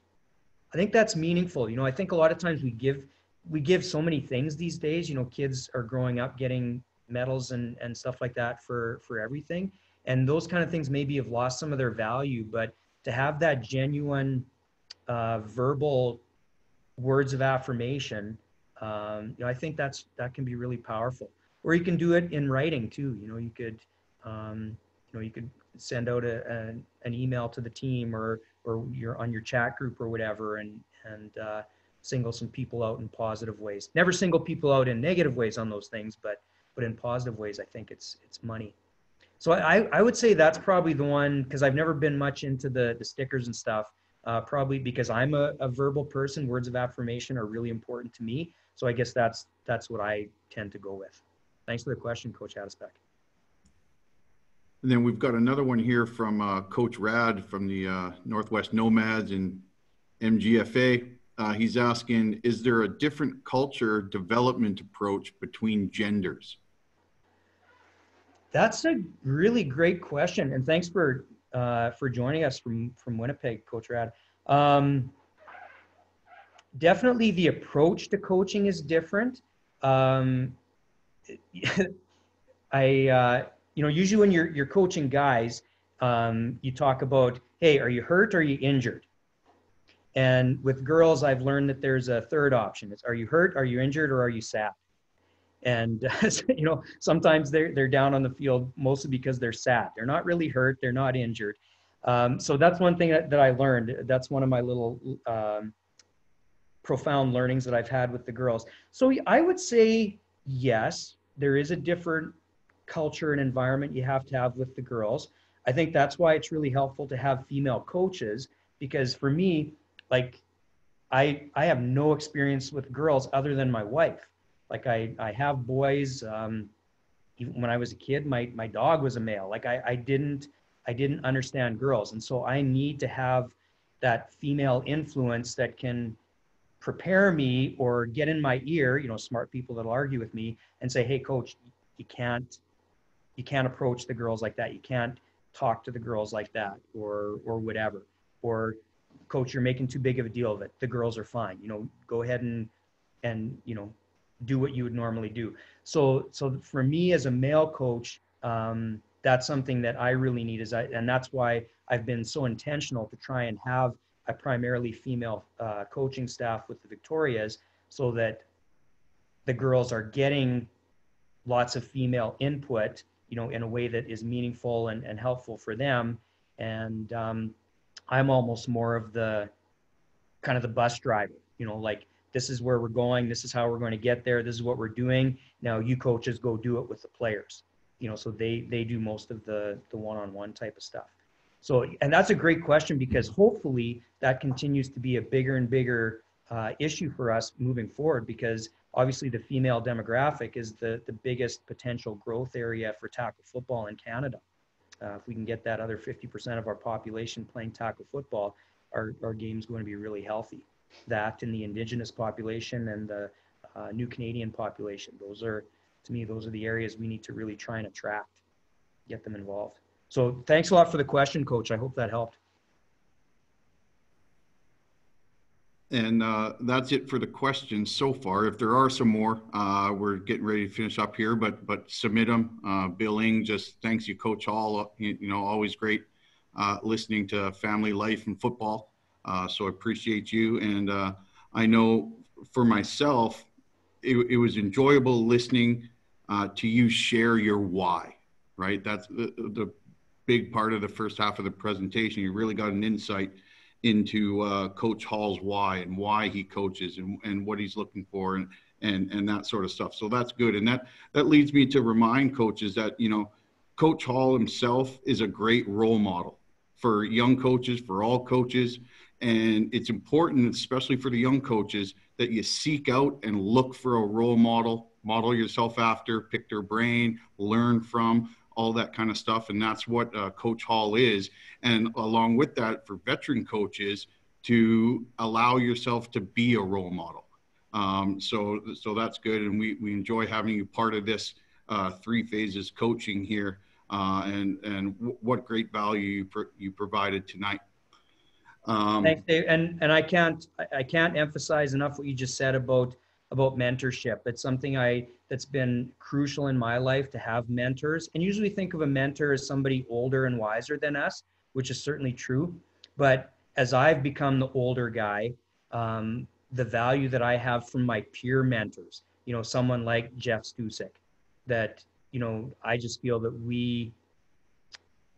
I think that's meaningful. You know, I think a lot of times we give, we give so many things these days. You know, kids are growing up getting medals and and stuff like that for for everything, and those kind of things maybe have lost some of their value. But to have that genuine uh, verbal words of affirmation, um, you know, I think that's that can be really powerful. Or you can do it in writing too. You know, you could, um, you know, you could send out a, an, an email to the team or or you're on your chat group or whatever and and uh, single some people out in positive ways. Never single people out in negative ways on those things but but in positive ways i think it's it's money. So i i would say that's probably the one because i've never been much into the the stickers and stuff uh, probably because i'm a, a verbal person. Words of affirmation are really important to me. So i guess that's that's what i tend to go with. Thanks for the question coach Hadisbeck. And then we've got another one here from uh, Coach Rad from the uh, Northwest Nomads and MGFA. Uh, he's asking, is there a different culture development approach between genders? That's a really great question, and thanks for uh, for joining us from from Winnipeg, Coach Rad. Um, definitely, the approach to coaching is different. Um, I, uh, you know, usually when you're you're coaching guys, um, you talk about, hey, are you hurt or are you injured? And with girls, I've learned that there's a third option. It's are you hurt, are you injured, or are you sad? And you know, sometimes they're they're down on the field mostly because they're sad. They're not really hurt. They're not injured. Um, so that's one thing that, that I learned. That's one of my little um, profound learnings that I've had with the girls. So I would say yes, there is a different culture and environment you have to have with the girls. I think that's why it's really helpful to have female coaches because for me, like I I have no experience with girls other than my wife. Like I I have boys. Um, even when I was a kid, my my dog was a male. Like I I didn't I didn't understand girls, and so I need to have that female influence that can prepare me or get in my ear. You know, smart people that'll argue with me and say, "Hey, coach, you can't you can't approach the girls like that. You can't talk to the girls like that, or or whatever." Or coach, you're making too big of a deal of it. The girls are fine. You know, go ahead and and you know do what you would normally do. So so for me as a male coach, um, that's something that I really need is I and that's why I've been so intentional to try and have a primarily female uh, coaching staff with the Victorias so that the girls are getting lots of female input, you know, in a way that is meaningful and, and helpful for them. And um, I'm almost more of the kind of the bus driver, you know, like this is where we're going, this is how we're going to get there, this is what we're doing. Now you coaches go do it with the players, you know, so they they do most of the the one-on-one type of stuff. So and that's a great question because hopefully that continues to be a bigger and bigger uh, issue for us moving forward because obviously the female demographic is the the biggest potential growth area for tackle football in Canada. Uh, if we can get that other 50% of our population playing tackle football, our, our game's going to be really healthy. That and the indigenous population and the uh, new Canadian population, those are, to me, those are the areas we need to really try and attract, get them involved. So thanks a lot for the question, Coach. I hope that helped. And uh, that's it for the questions so far. If there are some more, uh, we're getting ready to finish up here, but but submit them. Uh, Billing, just thanks you, Coach Hall. You, you know, always great uh, listening to family life and football. Uh, so I appreciate you. And uh, I know for myself, it, it was enjoyable listening to you share your why, right? That's the, the big part of the first half of the presentation. You really got an insight into uh, Coach Hall's why and why he coaches and, and what he's looking for and, and and that sort of stuff. So that's good. And that that leads me to remind coaches that you know Coach Hall himself is a great role model for young coaches, for all coaches. And it's important, especially for the young coaches, that you seek out and look for a role model, model yourself after, pick their brain, learn from, all that kind of stuff. And that's what uh, Coach Hall is. And along with that, for veteran coaches, to allow yourself to be a role model. Um, so, so that's good. And we, we enjoy having you part of this uh, three phases coaching here. Uh, and and w- what great value you, you provided tonight. Um, Thanks, Dave. And and I can't I can't emphasize enough what you just said about about mentorship. It's something I that's been crucial in my life to have mentors. And usually think of a mentor as somebody older and wiser than us, which is certainly true. But as I've become the older guy, um, the value that I have from my peer mentors, you know, someone like Jeff Stusek, that you know, I just feel that we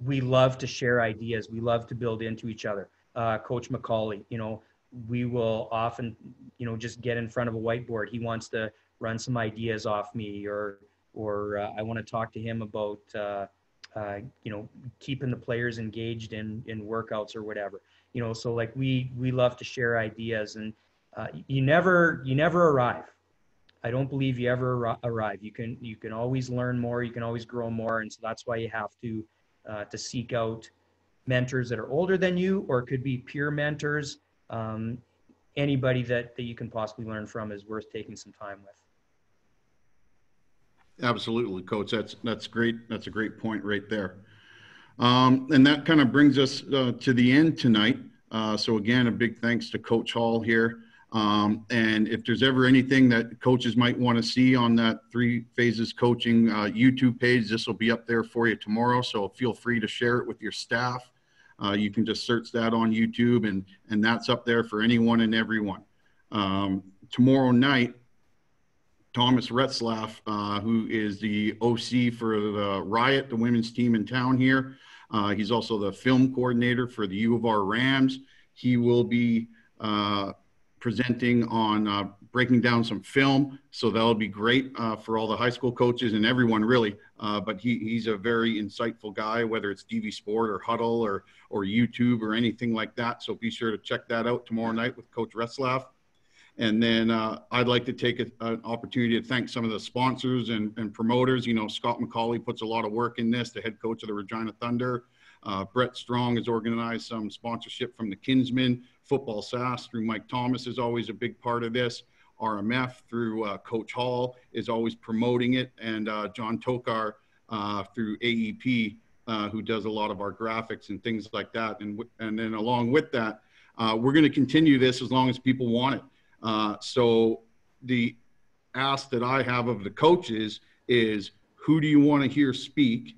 we love to share ideas. We love to build into each other. Uh, Coach McCauley, you know, we will often, you know, just get in front of a whiteboard. He wants to run some ideas off me, or or uh, I want to talk to him about, uh, uh, you know, keeping the players engaged in in workouts or whatever. You know, so like we we love to share ideas, and uh, you never you never arrive. I don't believe you ever arrive. You can you can always learn more. You can always grow more, and so that's why you have to uh, to seek out mentors that are older than you, or it could be peer mentors um, anybody that, that you can possibly learn from is worth taking some time with. Absolutely, coach. That's that's great. That's a great point right there. Um, and that kind of brings us uh, to the end tonight. Uh, so again, a big thanks to Coach Hall here. Um, and if there's ever anything that coaches might want to see on that three phases coaching uh, YouTube page, this will be up there for you tomorrow. So feel free to share it with your staff. Uh, you can just search that on YouTube, and and that's up there for anyone and everyone. Um, tomorrow night, Thomas Retzlaff, uh, who is the OC for the Riot, the women's team in town here. Uh, he's also the film coordinator for the U of R Rams. He will be uh, presenting on uh, breaking down some film, so that'll be great uh, for all the high school coaches and everyone really. Uh, but he, he's a very insightful guy, whether it's DV Sport or Hudl or or YouTube or anything like that. So be sure to check that out tomorrow night with Coach Retzlaff. And then uh, I'd like to take a, an opportunity to thank some of the sponsors and, and, promoters. You know, Scott McCauley puts a lot of work in this, the head coach of the Regina Thunder. Uh, Brett Strong has organized some sponsorship from the Kinsmen. Football Sask through Mike Thomas is always a big part of this. RMF through uh, Coach Hall is always promoting it. And uh, John Tokar uh, through AEP, uh, who does a lot of our graphics and things like that. And, and then along with that, we're going to continue this as long as people want it. Uh, so the ask that I have of the coaches is who do you want to hear speak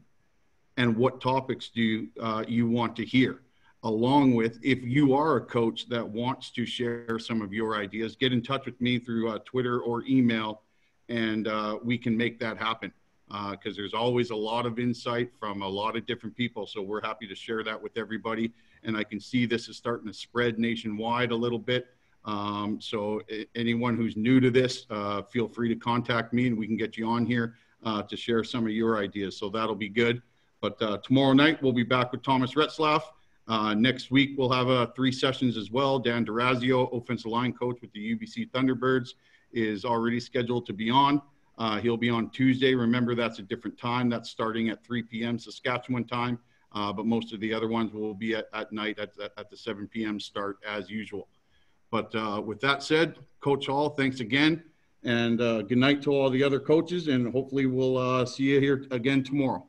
and what topics do you, uh, you want to hear? Along with, if you are a coach that wants to share some of your ideas, get in touch with me through uh, Twitter or email, and uh, we can make that happen. Because uh, there's always a lot of insight from a lot of different people. So we're happy to share that with everybody. And I can see this is starting to spread nationwide a little bit. Um, so anyone who's new to this, uh, feel free to contact me and we can get you on here uh, to share some of your ideas. So that'll be good. But uh, tomorrow night we'll be back with Thomas Retzlaff. Uh, next week we'll have uh, three sessions as well. Dan Durazio, offensive line coach with the UBC Thunderbirds, is already scheduled to be on. Uh, he'll be on Tuesday. Remember, that's a different time. That's starting at 3 p.m. Saskatchewan time. but most of the other ones will be at, at night at, at the 7 p.m. start as usual. But uh, with that said, Coach Hall, thanks again. And uh, good night to all the other coaches. And hopefully we'll uh, see you here again tomorrow.